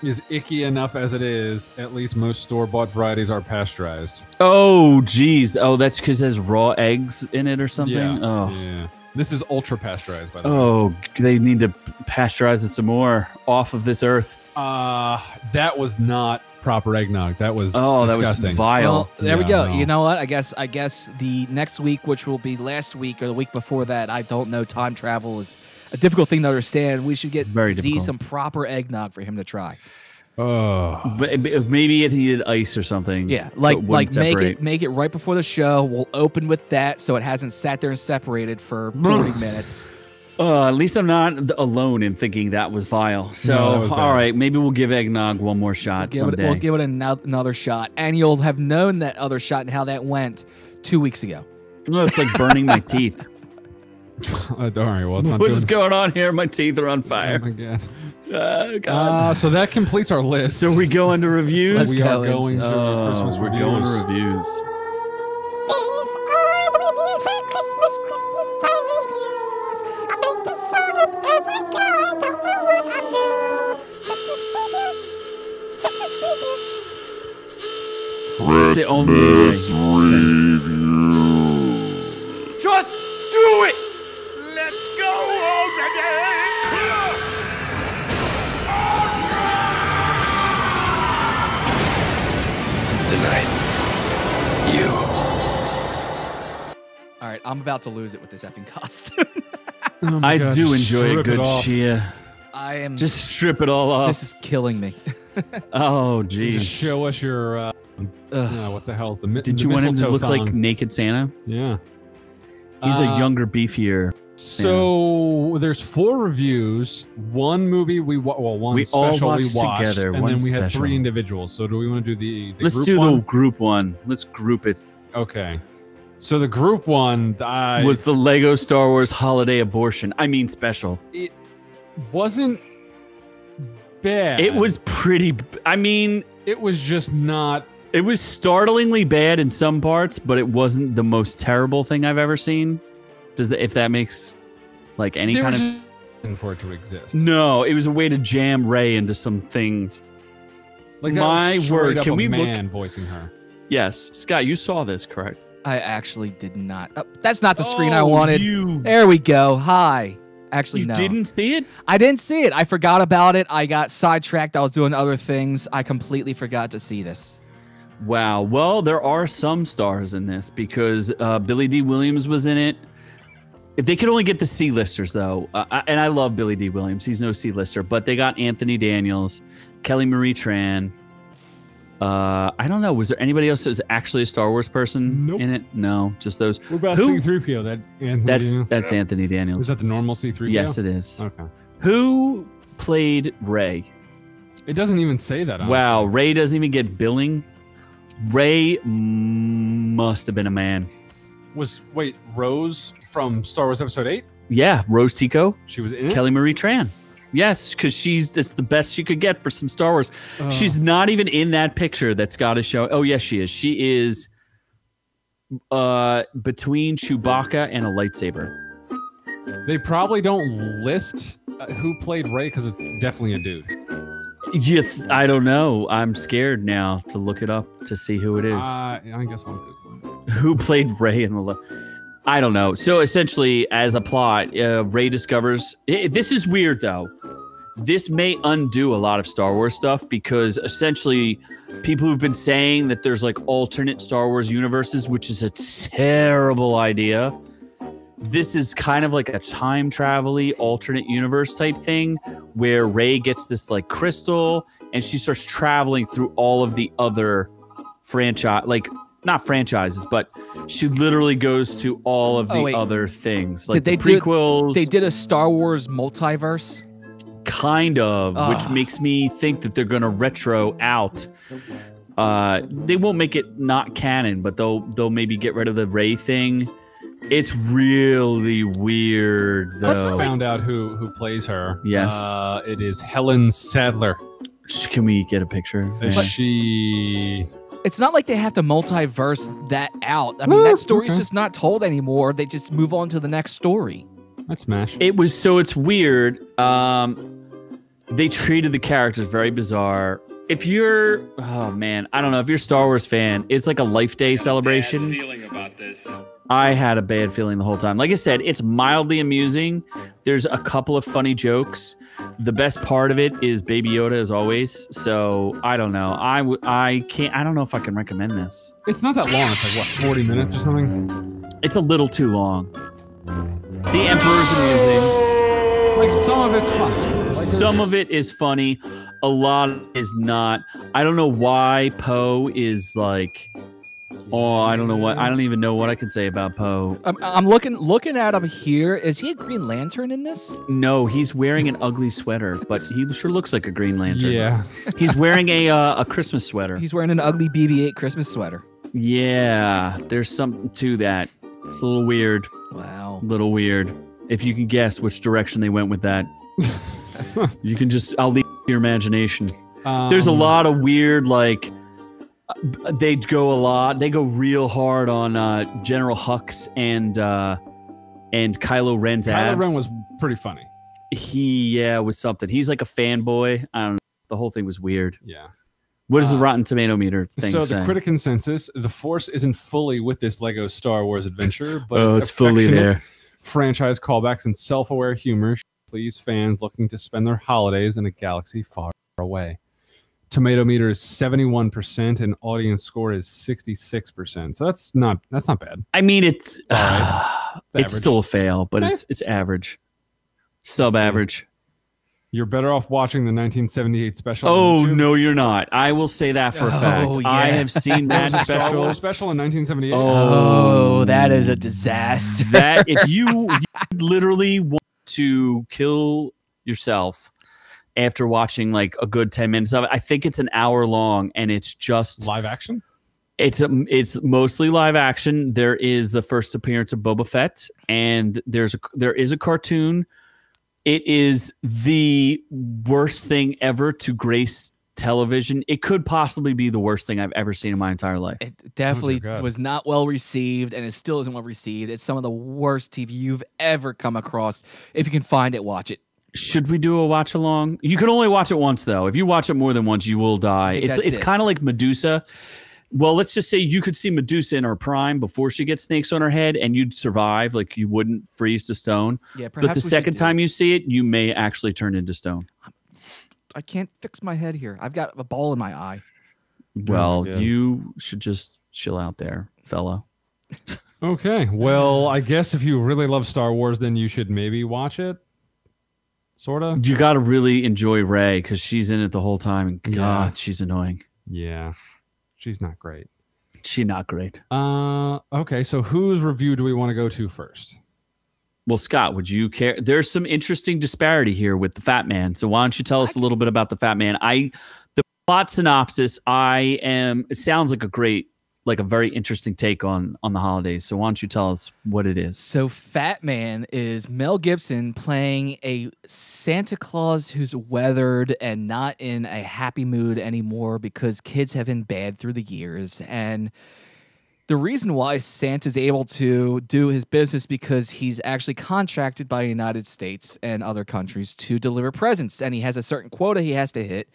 Is icky enough as it is. At least most store-bought varieties are pasteurized. Oh, geez. Oh, that's because it has raw eggs in it or something. Yeah. Oh. Yeah. This is ultra pasteurized, by the way. Oh, they need to pasteurize it some more off of this earth. Uh, that was not proper eggnog. That was Oh, that disgusting. was vile. Well, there we go. no. You know what? I guess I guess the next week, which will be last week or the week before that, I don't know. Time travel is a difficult thing to understand. We should get Very Z difficult. some proper eggnog for him to try. Oh. But but maybe it needed ice or something. Yeah, so like it wouldn't like make it make it right before the show. We'll open with that, so it hasn't sat there and separated for forty minutes. Uh, at least I'm not alone in thinking that was vile. So, No, was all right, maybe we'll give eggnog one more shot Give someday. it, we'll give it ano- another shot, and you'll have known that other shot and how that went two weeks ago. oh, it's like burning my teeth. Uh, all right. Well, it's not What's doing. going on here? My teeth are on Oh fire. my god. Oh, God. Uh, so that completes our list. so we go into reviews. Let's we are going to Oh, Christmas we're reviews. going to reviews. These are the reviews for Christmas, Christmas time reviews. I make this song up as I go, I don't know what I do. Christmas reviews, Christmas reviews. It's the I'm about to lose it with this effing costume. Oh I God, do enjoy a strip it good cheer. I am Just strip it all off. This is killing me. oh, Just geez. show us your. Uh, Ugh. uh, what the hell's the? mi- Did the you want him to mistletoe look like. Naked Santa? Yeah. He's Uh, a younger, beefier. So there's four reviews. One movie we wa- well one We all special we watched watched, together, and then we had three individuals. So do we want to do the? the Let's group do one? the group one. Let's group it. Okay. So the group one I was the Lego Star Wars Holiday Abortion. I mean, special. it wasn't bad. It was pretty. I mean, It was just not. it was startlingly bad in some parts, but it wasn't the most terrible thing I've ever seen. Does that, if that makes like any kind of for it to exist. no? It was a way to jam Rey into some things. like my word, can we look- man voicing her? Yes, Scott, you saw this, correct? I actually did not. Oh, that's not the screen I Oh, wanted. You, There we go. Hi. Actually, you no. didn't see it? I didn't see it. I forgot about it. I got sidetracked. I was doing other things. I completely forgot to see this. Wow. Well, there are some stars in this because uh, Billy Dee Williams was in it. If they could only get the C listers though, uh, I- and I love Billy Dee Williams, he's no C lister, but they got Anthony Daniels, Kelly Marie Tran. Uh, I don't know. Was there anybody else that was actually a Star Wars person Nope. in it? No, just those. What about Who- C3PO? That Anthony That's Daniels? that's Anthony is that the normal C3PO? Yes, it is. Okay. Who played Rey? It doesn't even say that. honestly. Wow, Rey doesn't even get billing. Rey must have been a man. Was wait Rose from Star Wars Episode Eight? Yeah, Rose Tico, She was in it. Kelly Marie Tran. Yes, because she's it's the best she could get for some Star Wars. Oh. She's not even in that picture that Scott is showing. Oh yes, she is. She is uh between Chewbacca and a lightsaber. They probably don't list uh, who played Rey because it's definitely a dude. Yeah, th- I don't know. I'm scared now to look it up to see who it is. Uh, I guess I'll Google it. who played Rey in the. Lo- I don't know. So essentially, as a plot, uh, Rey discovers. i this is weird though. This may undo a lot of Star Wars stuff because essentially, people who've been saying that there's like alternate Star Wars universes, which is a terrible idea. This is kind of like a time travel alternate universe type thing where Rey gets this like crystal and she starts traveling through all of the other franchise like not franchises but she literally goes to all of oh, the Oh, other things like Did they the do- prequels They did a Star Wars multiverse. Kind of which makes me think that they're going to retro out uh they won't make it not canon but they'll they'll maybe get rid of the rey thing it's really weird Let's find out who who plays her. Yes. Uh, it is Helen Sadler. Can we get a picture Is Yeah. she? It's not like they have to multiverse that out. I mean, that story's okay. just not told anymore. They just move on to the next story. That's Smash. It was so it's weird. Um, they treated the characters very bizarre. If you're, oh man, I don't know. If you're a Star Wars fan, it's like a Life Day celebration. feeling about this. I had a bad feeling the whole time. Like I said, it's mildly amusing. There's a couple of funny jokes. The best part of it is Baby Yoda, as always. So I don't know. I w- I can't. I don't know if I can recommend this. It's not that long. It's like what, forty minutes or something. It's a little too long. The Emperor's amusing. Like some of it's funny. Like, Some of it is funny, a lot is not. I don't know why Poe is like. Oh, I don't know what. I don't even know what I can say about Poe. I'm, I'm looking looking at him here. Is he a Green Lantern in this? No, he's wearing an ugly sweater, but he sure looks like a Green Lantern. Yeah. He's wearing a uh, a Christmas sweater. He's wearing an ugly BB-8 Christmas sweater. Yeah, there's something to that. It's a little weird. Wow. little weird. If you can guess which direction they went with that, you can just. I'll leave your imagination. There's a Um, lot of weird like they go a lot they go real hard on uh General Hux and uh and Kylo Ren's Kylo abs. Ren was pretty funny. he yeah was something. He's like a fanboy. I don't know. The whole thing was weird. Yeah. What is the Uh, Rotten Tomato meter thing so say? the critic consensus: the Force isn't fully with this Lego Star Wars adventure, but oh, it's, it's fully there. Franchise callbacks and self-aware humor please fans looking to spend their holidays in a galaxy far away. Tomato meter is 71% and audience score is 66%. So that's not that's not bad. I mean, it's all right. it's, It's still a fail, but Eh. it's it's average, sub average. You're better off watching the 1978 special. Oh no, you're not. I will say that for a fact. Oh, fact. I have seen that was Star special. Wars special in 1978. Oh, that is a disaster. that if you, you literally want to kill yourself after watching like a good 10 minutes of it. I think it's an hour long and it's just Live action? it's a, it's mostly live action. There is the first appearance of boba fett and there's a there is a cartoon. It is the worst thing ever to grace television it could possibly be the worst thing i've ever seen in my entire life It definitely oh, God. was not well received, and it still isn't well received. It's some of the worst TV you've ever come across. If you can find it, watch it. Should we do a watch along? You can only watch it once though. If you watch it more than once, you will die. It's it's it. kind of like Medusa. Well, let's just say you could see Medusa in her prime before she gets snakes on her head, and you'd survive. Like you wouldn't freeze to stone. Yeah, but the second time it. you see it, you may actually turn into stone. I can't fix my head here. I've got a ball in my eye. Well, good. you should just chill out there, fella. Okay. Well, I guess if you really love Star Wars, then you should maybe watch it. Sort of. You got to really enjoy Rey because she's in it the whole time. And Yeah. God, she's annoying. Yeah. She's not great. She not great. Uh okay, so whose review do we want to go to first? Well, Scott, would you care? There's some interesting disparity here with the Fat Man. So why don't you tell us a little bit about the Fat Man? I, the plot synopsis. I am. It sounds like a great, like a very interesting take on on the holidays. So why don't you tell us what it is? So Fat Man is Mel Gibson playing a Santa Claus who's weathered and not in a happy mood anymore because kids have been bad through the years and the reason why Santa's able to do his business because he's actually contracted by the United States and other countries to deliver presents and he has a certain quota he has to hit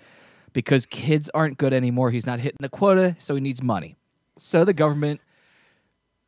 because kids aren't good anymore. He's not hitting the quota, so he needs money. So the government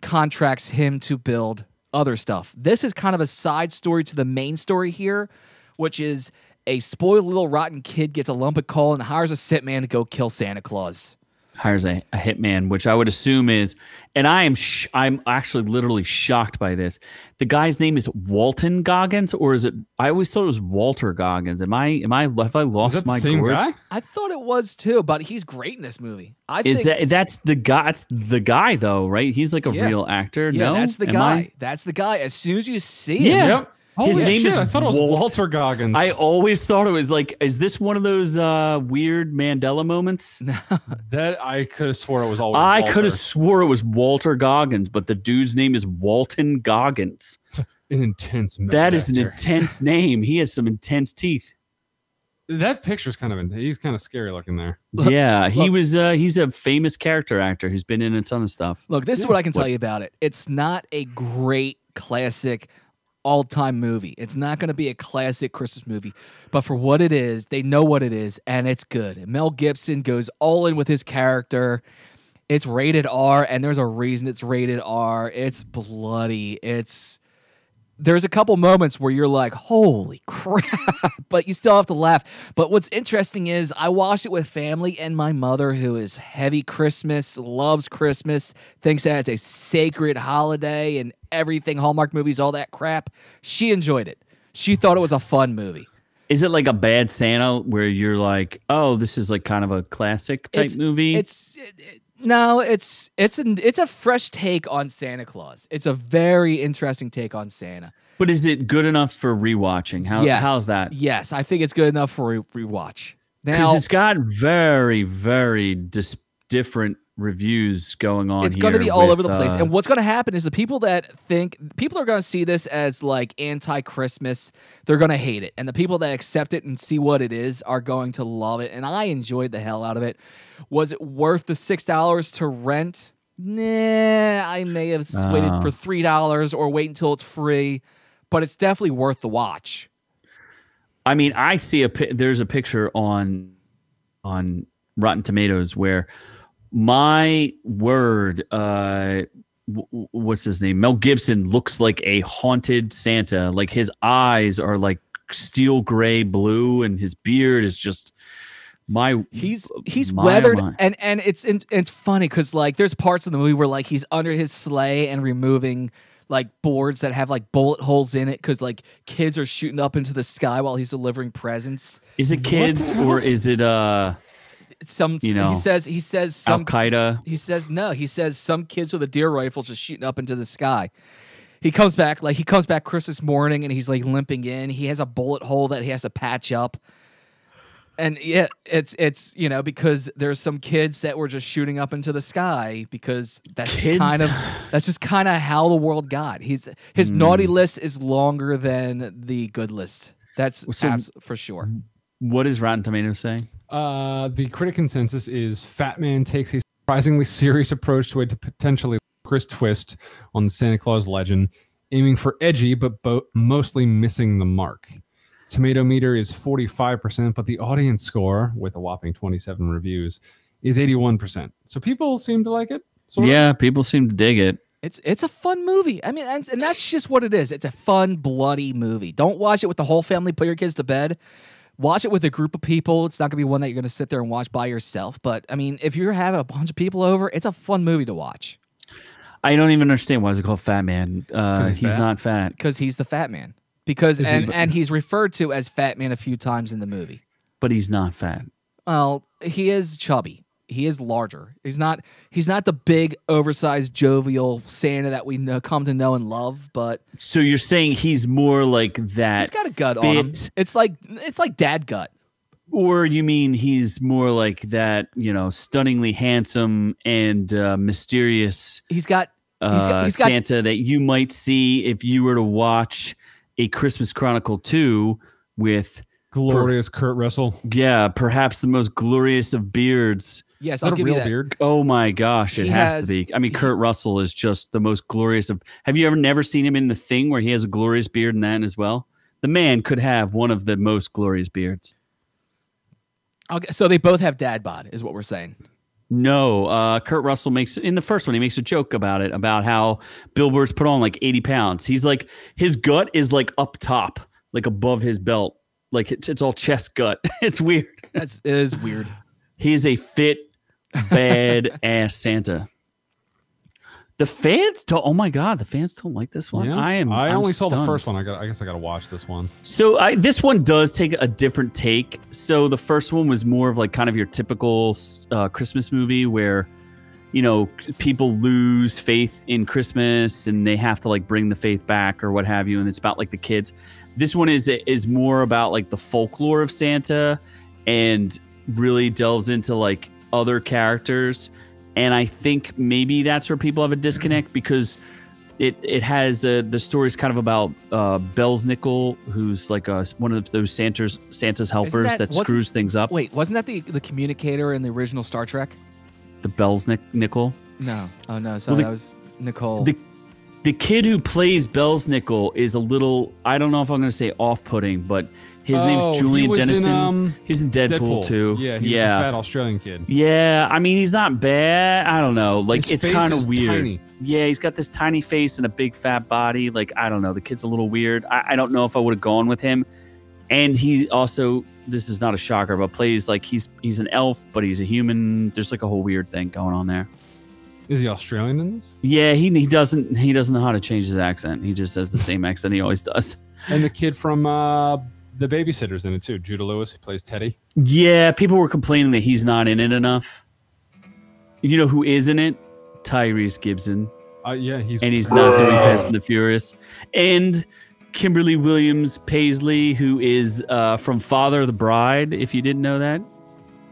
contracts him to build other stuff. This is kind of a side story to the main story here, which is a spoiled little rotten kid gets a lump of coal and hires a sit man to go kill Santa Claus. Hires a, a hitman, which I would assume is, and I am sh- I'm actually literally shocked by this. The guy's name is Walton Goggins, or is it? I always thought it was Walter Goggins. Am I? Am I? Have I Is lost that the my same gourd? guy? I thought it was too, but he's great in this movie. I Is think, that that's the guy? That's the guy though, right? He's like a Yeah. real actor. yeah, no, that's the Am guy. I? That's the guy. As soon as you see Yeah. him, Yep. Holy His name shit, is I thought it was Walt- Walter Goggins. I always thought it was like, is this one of those uh, weird Mandela moments? that I could have swore it was always I Walter. could have swore it was Walter Goggins, but the dude's name is Walton Goggins. an intense method That is an intense name. He has some intense teeth. That picture's kind of he's kind of scary looking there. yeah, he look. was. Uh, he's a famous character actor who's been in a ton of stuff. Look, this is what I can tell What- you about it. It's not a great classic all-time movie. It's not going to be a classic Christmas movie, but for what it is, they know what it is and it's good. Mel Gibson goes all in with his character. It's rated R and there's a reason it's rated R. It's bloody. It's there's a couple moments where you're like, holy crap, but you still have to laugh. But what's interesting is I watched it with family and my mother, who is heavy Christmas, loves Christmas, thinks that it's a sacred holiday and everything, Hallmark movies, all that crap. She enjoyed it. She thought it was a fun movie. Is it like a bad Santa where you're like, oh, this is like kind of a classic type It's- movie? It's it, it- no, it's it's an it's a fresh take on Santa Claus. It's a very interesting take on Santa. but is it good enough for rewatching? How yes, how's that? Yes, I think it's good enough for a rewatch. Because it's got very, very dis- different reviews going on. it's going to be all with, over the place. uh, And what's going to happen is the people that think people are going to see this as like anti-Christmas, they're going to hate it, and the people that accept it and see what it is are going to love it. And I enjoyed the hell out of it. Was it worth the six dollars to rent? Nah, I may have s- waited for three dollars or wait until it's free, but it's definitely worth the watch. I mean, I see a pi- there's a picture on on Rotten Tomatoes where my word, uh, w- what's his name? Mel Gibson looks like a haunted Santa. Like his eyes are like steel gray blue, and his beard is just my. He's he's my, weathered my. and and it's and it's funny because like there's parts of the movie where like he's under his sleigh and removing like boards that have like bullet holes in it because like kids are shooting up into the sky while he's delivering presents. Is it kids or is it uh Some You know, he says he says Al some Qaeda? He says no. He says some kids with a deer rifle just shooting up into the sky. He comes back like he comes back Christmas morning and he's like limping in. He has a bullet hole that he has to patch up. And yeah, it's it's you know because there's some kids that were just shooting up into the sky because that's just kind of that's just kind of how the world got. He's his Hmm. naughty list is longer than the good list. That's So- for sure. What is Rotten Tomatoes saying? Uh, the critic consensus is Fat Man takes a surprisingly serious approach to a to potentially ludicrous twist on the Santa Claus legend, aiming for edgy but bo- mostly missing the mark. Tomato meter is 45%, but the audience score, with a whopping 27 reviews, is 81%. So people seem to like it. sort of. Yeah, people seem to dig it. It's it's a fun movie. I mean, and, and that's just what it is. It's a fun, bloody movie. Don't watch it with the whole family. Put your kids to bed. Watch it with a group of people. It's not gonna be one that you're gonna sit there and watch by yourself. But I mean, if you're having a bunch of people over, it's a fun movie to watch I don't even understand why is it called Fat Man. Uh, he's he's fat? not fat. because he's the fat man. Because Is he- and, and he's referred to as fat man a few times in the movie. but he's not fat. Well, he is chubby. He is larger. He's not. He's not the big, oversized, jovial Santa that we know, come to know and love. But So you're saying he's more like that? he's got a gut fit, on him. It's like it's like dad gut. or you mean he's more like that? You know, stunningly handsome and uh, mysterious He's got. He's uh, got. He's got Santa that you might see if you were to watch a Christmas Chronicle two with Glorious Kurt Russell. yeah, perhaps the most glorious of beards. Yes, I'll a give real you that. beard? Oh my gosh, it He has, to be. I mean, Kurt Russell is just the most glorious of. Have you ever never seen him in the thing where he has a glorious beard in that as well? The man could have one of the most glorious beards. Okay, so they both have dad bod, is what we're saying. No, uh, Kurt Russell makes in the first one. He makes a joke about it about how Bill Burr's put on like eighty pounds. He's like his gut is like up top, like above his belt, like it's, it's all chest gut. It's weird. That's it is weird. He is a fit, bad ass Santa. The fans don't. Oh my god, the fans don't like this one. Yeah. I am. I I'm only saw the first one. I got. I guess I got to watch this one. So I, this one does take a different take. So the first one was more of like kind of your typical uh, Christmas movie where, you know, people lose faith in Christmas and they have to like bring the faith back or what have you, and it's about like the kids. This one is is more about like the folklore of Santa and really delves into like other characters. And I think maybe that's where people have a disconnect because it it has uh, the story's kind of about uh, Belsnickel, who's like a, one of those Santa's Santa's helpers that- that, screws things up. Wait, wasn't that the the communicator in the original Star Trek? The Belsnickel. No. Oh no. So Well, the- that was Nicole. The the kid who plays Belsnickel is a little I don't know if I'm going to say off-putting, but his Oh, name's he Julian in, Dennison. um, he's in Deadpool, too. Yeah, he yeah. a fat Australian kid. Yeah, I mean he's not bad. I don't know. Like His it's kind of weird. tiny. Yeah, he's got this tiny face and a big fat body. Like I don't know. The kid's a little weird. I, I don't know if I would have gone with him. And he also this is not a shocker, but plays like he's he's an elf, but he's a human. There's like a whole weird thing going on there. Is he Australian in this? Yeah, he he doesn't he doesn't know how to change his accent. He just has the same accent he always does. And the kid from uh, the Babysitters in it too. Judah Lewis, he plays Teddy. Yeah, people were complaining that he's not in it enough. You know who is in it? Tyrese Gibson. Uh, yeah, he's and he's not doing Fast and the Furious. And Kimberly Williams Paisley, who is uh, from Father of the Bride, if you didn't know that.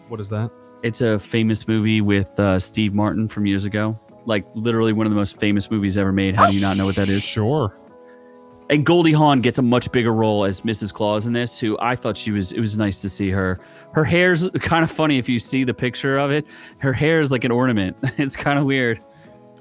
What is that? It's a famous movie with uh, Steve Martin from years ago. Like literally one of the most famous movies ever made. How do you not know what that is? Sure. And Goldie Hawn gets a much bigger role as Mrs. Claus in this, who I thought she was. It was nice to see her. Her hair's kind of funny if you see the picture of it. Her hair is like an ornament. It's kind of weird.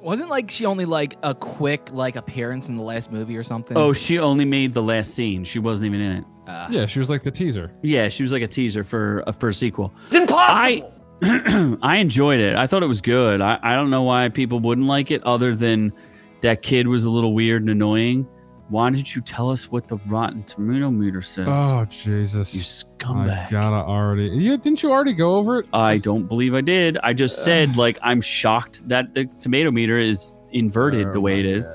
Wasn't like she only like a quick like appearance in the last movie or something? Oh, she only made the last scene. She wasn't even in it. Uh, Yeah, she was like the teaser. Yeah, she was like a teaser for uh, for a sequel. It's impossible. I I enjoyed it. I thought it was good. I, I don't know why people wouldn't like it, other than that kid was a little weird and annoying. Why didn't you tell us what the Rotten Tomato meter says? Oh Jesus! you scumbag! I gotta already. Yeah, didn't you already go over it? I don't believe I did. I just said like I'm shocked that the tomato meter is inverted the way it is.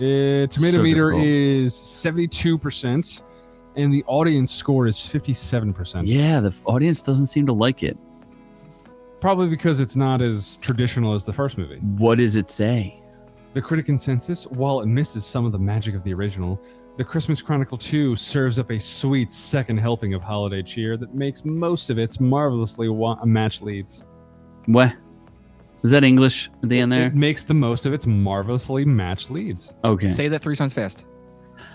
Uh, tomato So meter difficult. is seventy-two percent, and the audience score is fifty-seven percent. Yeah, the audience doesn't seem to like it. Probably because it's not as traditional as the first movie. What does it say? The critic consensus, while it misses some of the magic of the original, The Christmas Chronicle 2 serves up a sweet second helping of holiday cheer that makes most of its marvelously wa- match leads. What? Was that English at the end there? It makes the most of its marvelously matched leads. Okay. Say that three times fast.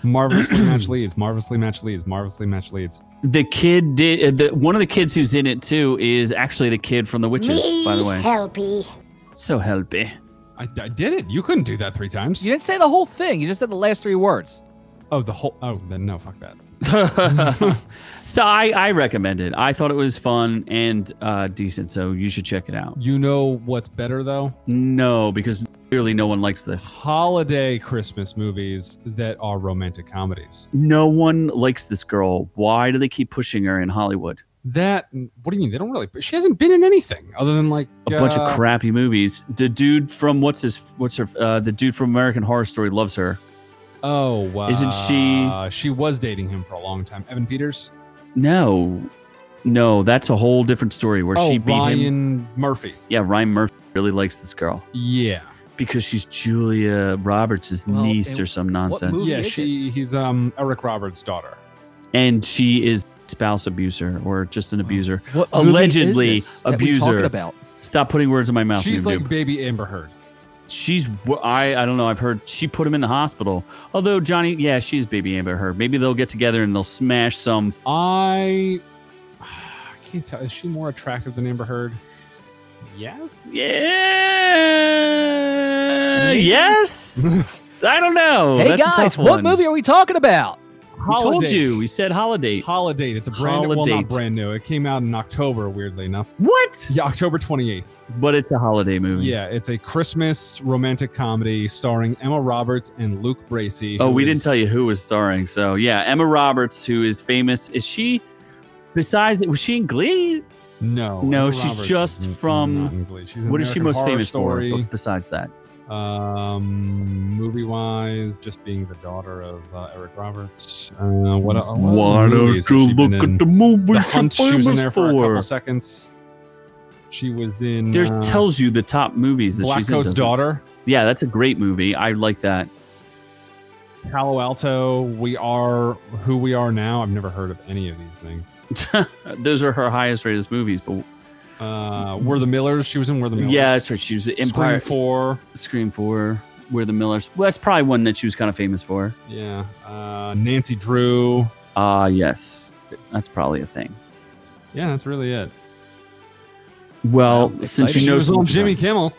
Marvelously matched leads, marvelously matched leads, marvelously matched leads. The kid did. Uh, the, one of the kids who's in it too is actually the kid from The Witches. Me by the way, helpy. so helpy. I, I did it. You couldn't do that three times. You didn't say the whole thing. You just said the last three words. Oh, the whole. Oh, then no, fuck that. so I, I recommend it. I thought it was fun and uh, decent, so you should check it out. You know what's better though? No, because clearly no one likes this. Holiday Christmas movies that are romantic comedies. No one likes this girl. Why do they keep pushing her in Hollywood? That what do you mean? They don't really. She hasn't been in anything other than like A bunch uh, of crappy movies. The dude from what's his what's her uh, the dude from American Horror Story loves her. Oh, wow. Isn't she- She was dating him for a long time. Evan Peters. No, no, that's a whole different story where oh, she beat him. Ryan Murphy. Yeah, Ryan Murphy really likes this girl Yeah, because she's Julia Roberts' Well, niece or some nonsense, yeah. is She he's um Eric Roberts' daughter. and she is spouse abuser or just an abuser. What is Allegedly we abuser. about? Stop putting words in my mouth. She's like baby Amber Heard. she's I I don't know. I've heard she put him in the hospital. Although Johnny, yeah, she's baby Amber Heard. Maybe they'll get together and they'll smash some. I I can't tell. Is she more attractive than Amber Heard? Yes. Yeah. Maybe. yes. I don't know. hey That's guys, what movie are we talking about? We told you. We said holiday. Holiday. It's a brand well, not brand new. It came out in October, weirdly enough. What? Yeah, October 28th. But it's a holiday movie. Yeah, it's a Christmas romantic comedy starring Emma Roberts and Luke Bracey. Oh, we didn't tell you who was starring. So yeah, Emma Roberts, who is famous. Is she? Besides, was she in Glee? No, No, Emma she's Roberts just from- not in Glee. She's What is she most famous Story. for? Besides that, Um, movie wise, just being the daughter of uh, Eric Roberts. Uh, what? el- what other movies has she been in? movie The Hunt. She was in there for a couple seconds. She was in There uh, tells you the top movies that she's in. Blackcoat's doesn't it? daughter. Yeah, that's a great movie. I like that. Palo Alto. We are who we are now. I've never heard of any of these things. Those are her highest rated movies. But Uh, We're the Millers. She was in We're the Millers. yeah, that's right. She was in Empire. Scream Four. Scream Four. We're the Millers. Well, that's probably one that she was kind of famous for. Yeah. Uh, Nancy Drew. Ah, yes, that's probably a thing. Yeah, that's really it. Well, since you She know was on Jimmy Kimmel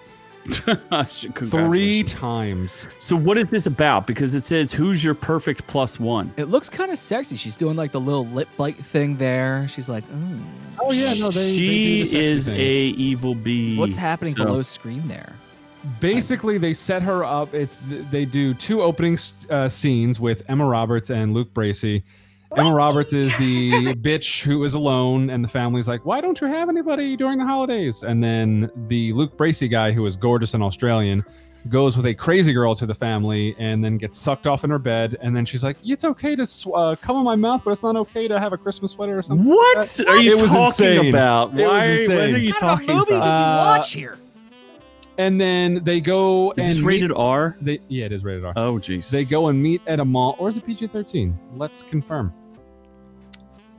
three times. So what is this about? Because it says who's your perfect plus plus one. It looks kind of sexy. She's doing like the little lip bite thing there. She's like, mm. Oh yeah, no, they. she they do the sexy is things. a evil bee. what's happening So- below screen there? Basically, they set her up. It's they do two opening uh, scenes with Emma Roberts and Luke Bracey. Emma Roberts is the bitch who is alone, and the family's like, "Why don't you have anybody during the holidays?" And then the Luke Bracey guy, who is gorgeous and Australian, goes with a crazy girl to the family, and then gets sucked off in her bed. And then she's like, "It's okay to sw- uh, come in my mouth, but it's not okay to have a Christmas sweater or something." What that." are you It was talking insane. about? It was Why, insane. What are you What kind of talking movie about? did you Uh, watch here? And then they go is and this meet- rated R? They, yeah, it is rated R. Oh, jeez. They go and meet at a mall, or is it PG thirteen? Let's confirm.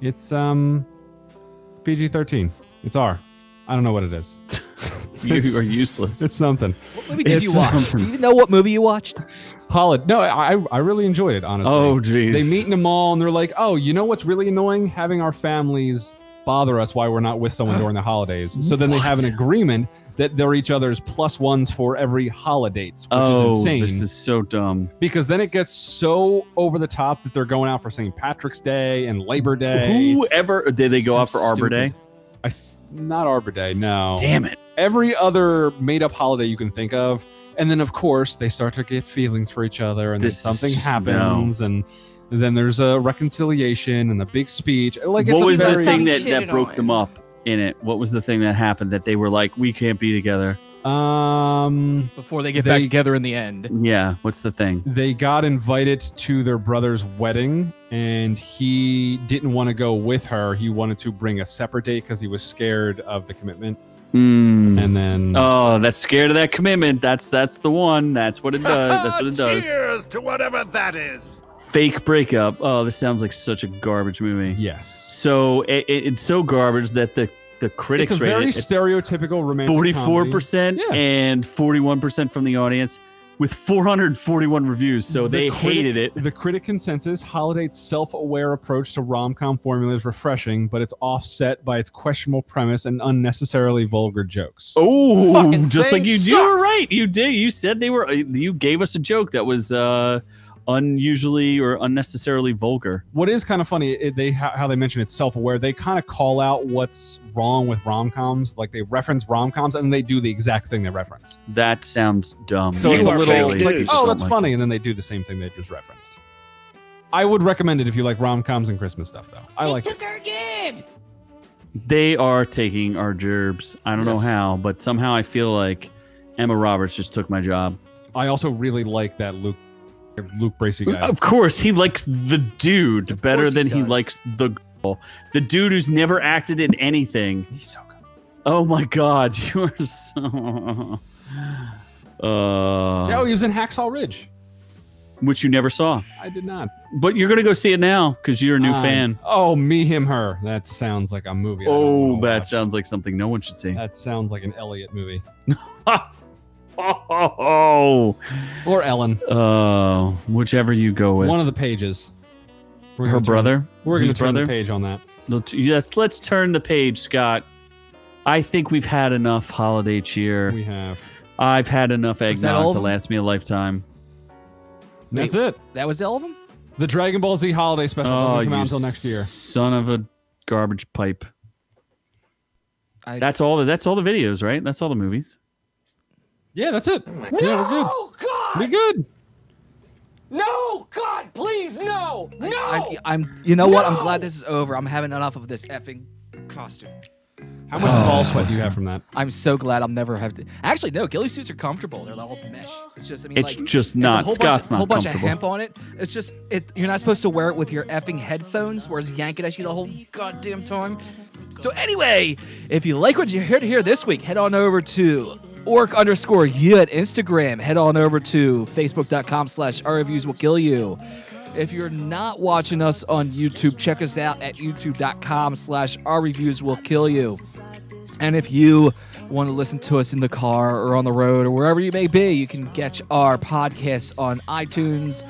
It's um, it's PG thirteen. It's R. I don't know what it is. You It's- are useless. It's something. What movie did it's you watch? something. Do you know what movie you watched? Holiday. No, I I really enjoyed it. Honestly. oh, jeez. They meet in a mall and they're like, oh, you know what's really annoying? Having our families bother us while we're not with someone during the holidays. So then they have an agreement that they're each other's plus ones for every holidays, which oh, is insane. this is so dumb. because then it gets so over the top that they're going out for St. Patrick's Day and Labor Day. Whoever did they go So out for Arbor Day? I not Arbor Day, no. Damn it! Every other made-up holiday you can think of, and then of course they start to get feelings for each other, and This then something happens, and then there's a reconciliation and a big speech. Like it's what a was the thing that, that broke them up in it? What was the thing that happened that they were like, we can't be together? Um, Before they get back together in the end. Yeah, what's the thing? they got invited to their brother's wedding, and he didn't want to go with her. He wanted to bring a separate date because he was scared of the commitment. Hmm. And then Oh, that's scared of that commitment. That's that's the one. That's what it does. That's what it does. Cheers to whatever that is. Fake breakup. Oh, this sounds like such a garbage movie. yes, So it, it- it's so garbage that the the critics it's a rate very it at stereotypical romantic. forty-four comedy. percent and forty-one percent from the audience, with four hundred forty-one reviews. So The they critic- hated it. The critic consensus: Holiday's self-aware approach to rom-com formula is refreshing, but it's offset by its questionable premise and unnecessarily vulgar jokes. Oh, just like you do. You were right. You did. You said they were. You gave us a joke that was uh, unusually or unnecessarily vulgar. What is kind of funny, it, they how, how they mention it's self-aware. They kind of call out what's wrong with rom-coms. Like they reference rom-coms, and they do the exact thing they reference. That sounds dumb. So You it's a little, it's like, oh, that's like funny, and then they do the same thing they just referenced. I would recommend it if you like rom-coms and Christmas stuff, though. I like. it. They are taking our gerbs. I don't Yes. know how, but somehow I feel like Emma Roberts just took my job. I also really like that Luke, Luke Bracey guy. Of course, he likes the dude better course he than he, likes the girl. The dude who's never acted in anything. He's so good. Oh my god, you are so. Uh, Yeah, he was in Hacksaw Ridge. which you never saw, I did not. but you're gonna go see it now because you're a new Um, fan. Oh, me, him, her. That sounds like a movie. Oh, that watch. sounds like something no one should see. That sounds like an Elliot movie Oh, or Ellen. uh, whichever you go with. One of the pages. We're her gonna turn- brother. We're going to turn brother? the page on that. Let's- Yes, let's turn the page, Scott. I think we've had enough holiday cheer. We have. I've had enough that eggnog to last me a lifetime. That's it. That was all of them. The Dragon Ball Z holiday special Oh, doesn't come out until next year. Son of a garbage pipe. I, That's all. The, that's all the videos, right? That's all the movies. Yeah, that's it. Oh yeah, we're good. Oh God! We good. No, God, please, no, no! I, I'm. You know what? I'm glad this is over. I'm having enough of this effing costume. How much oh, ball sweat do you have from that? I'm so glad I'll never have to. Actually, no. Ghillie suits are comfortable. They're all mesh. It's just. I mean, It's like, just it's not. A whole Scott's bunch, not whole bunch of hemp on it. It's just. It. You're not supposed to wear it with your effing headphones, whereas yank it at you the whole goddamn time. So anyway, if you like what you heard here this week, head on over to orc underscore you at Instagram. Head on over to facebook.com slash our reviews will kill you. If you're not watching us on YouTube, check us out at youtube.com slash our reviews will kill you. And if you want to listen to us in the car or on the road or wherever you may be, you can catch our podcasts on iTunes,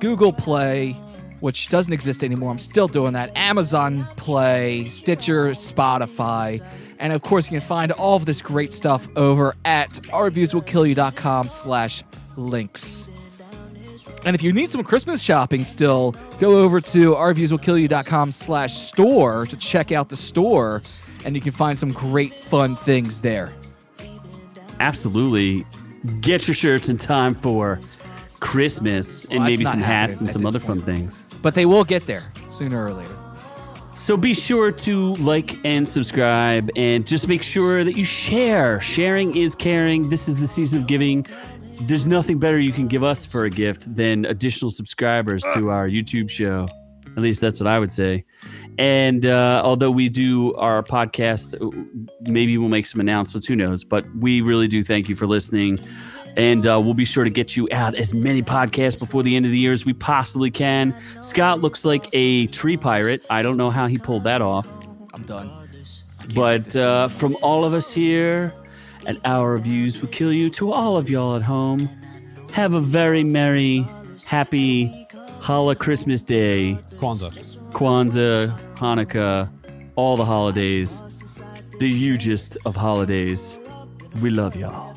Google Play, which doesn't exist anymore. I'm still doing that. Amazon Play, Stitcher, Spotify. And of course, you can find all of this great stuff over at ourreviewswillkillyou.com slash links. And if you need some Christmas shopping still, go over to rviewswillkillyou.com slash store to check out the store, and you can find some great fun things there. Absolutely. Get your shirts in time for Christmas and Well, that's maybe some hats and some other fun things. But they will get there sooner or later. So be sure to like and subscribe and just make sure that you share. Sharing is caring. This is the season of giving. There's nothing better you can give us for a gift than additional subscribers to our YouTube show. At least that's what I would say. And uh, although we do our podcast, maybe we'll make some announcements. Who knows? But we really do thank you for listening. And uh, we'll be sure to get you out as many podcasts before the end of the year as we possibly can. Scott looks like a tree pirate. I don't know how he pulled that off. I'm done. But uh, from all of us here at Our Reviews Will Kill You to all of y'all at home, have a very merry, happy Hala Christmas Day, Kwanzaa. Kwanzaa, Hanukkah, all the holidays, the hugest of holidays. We love y'all.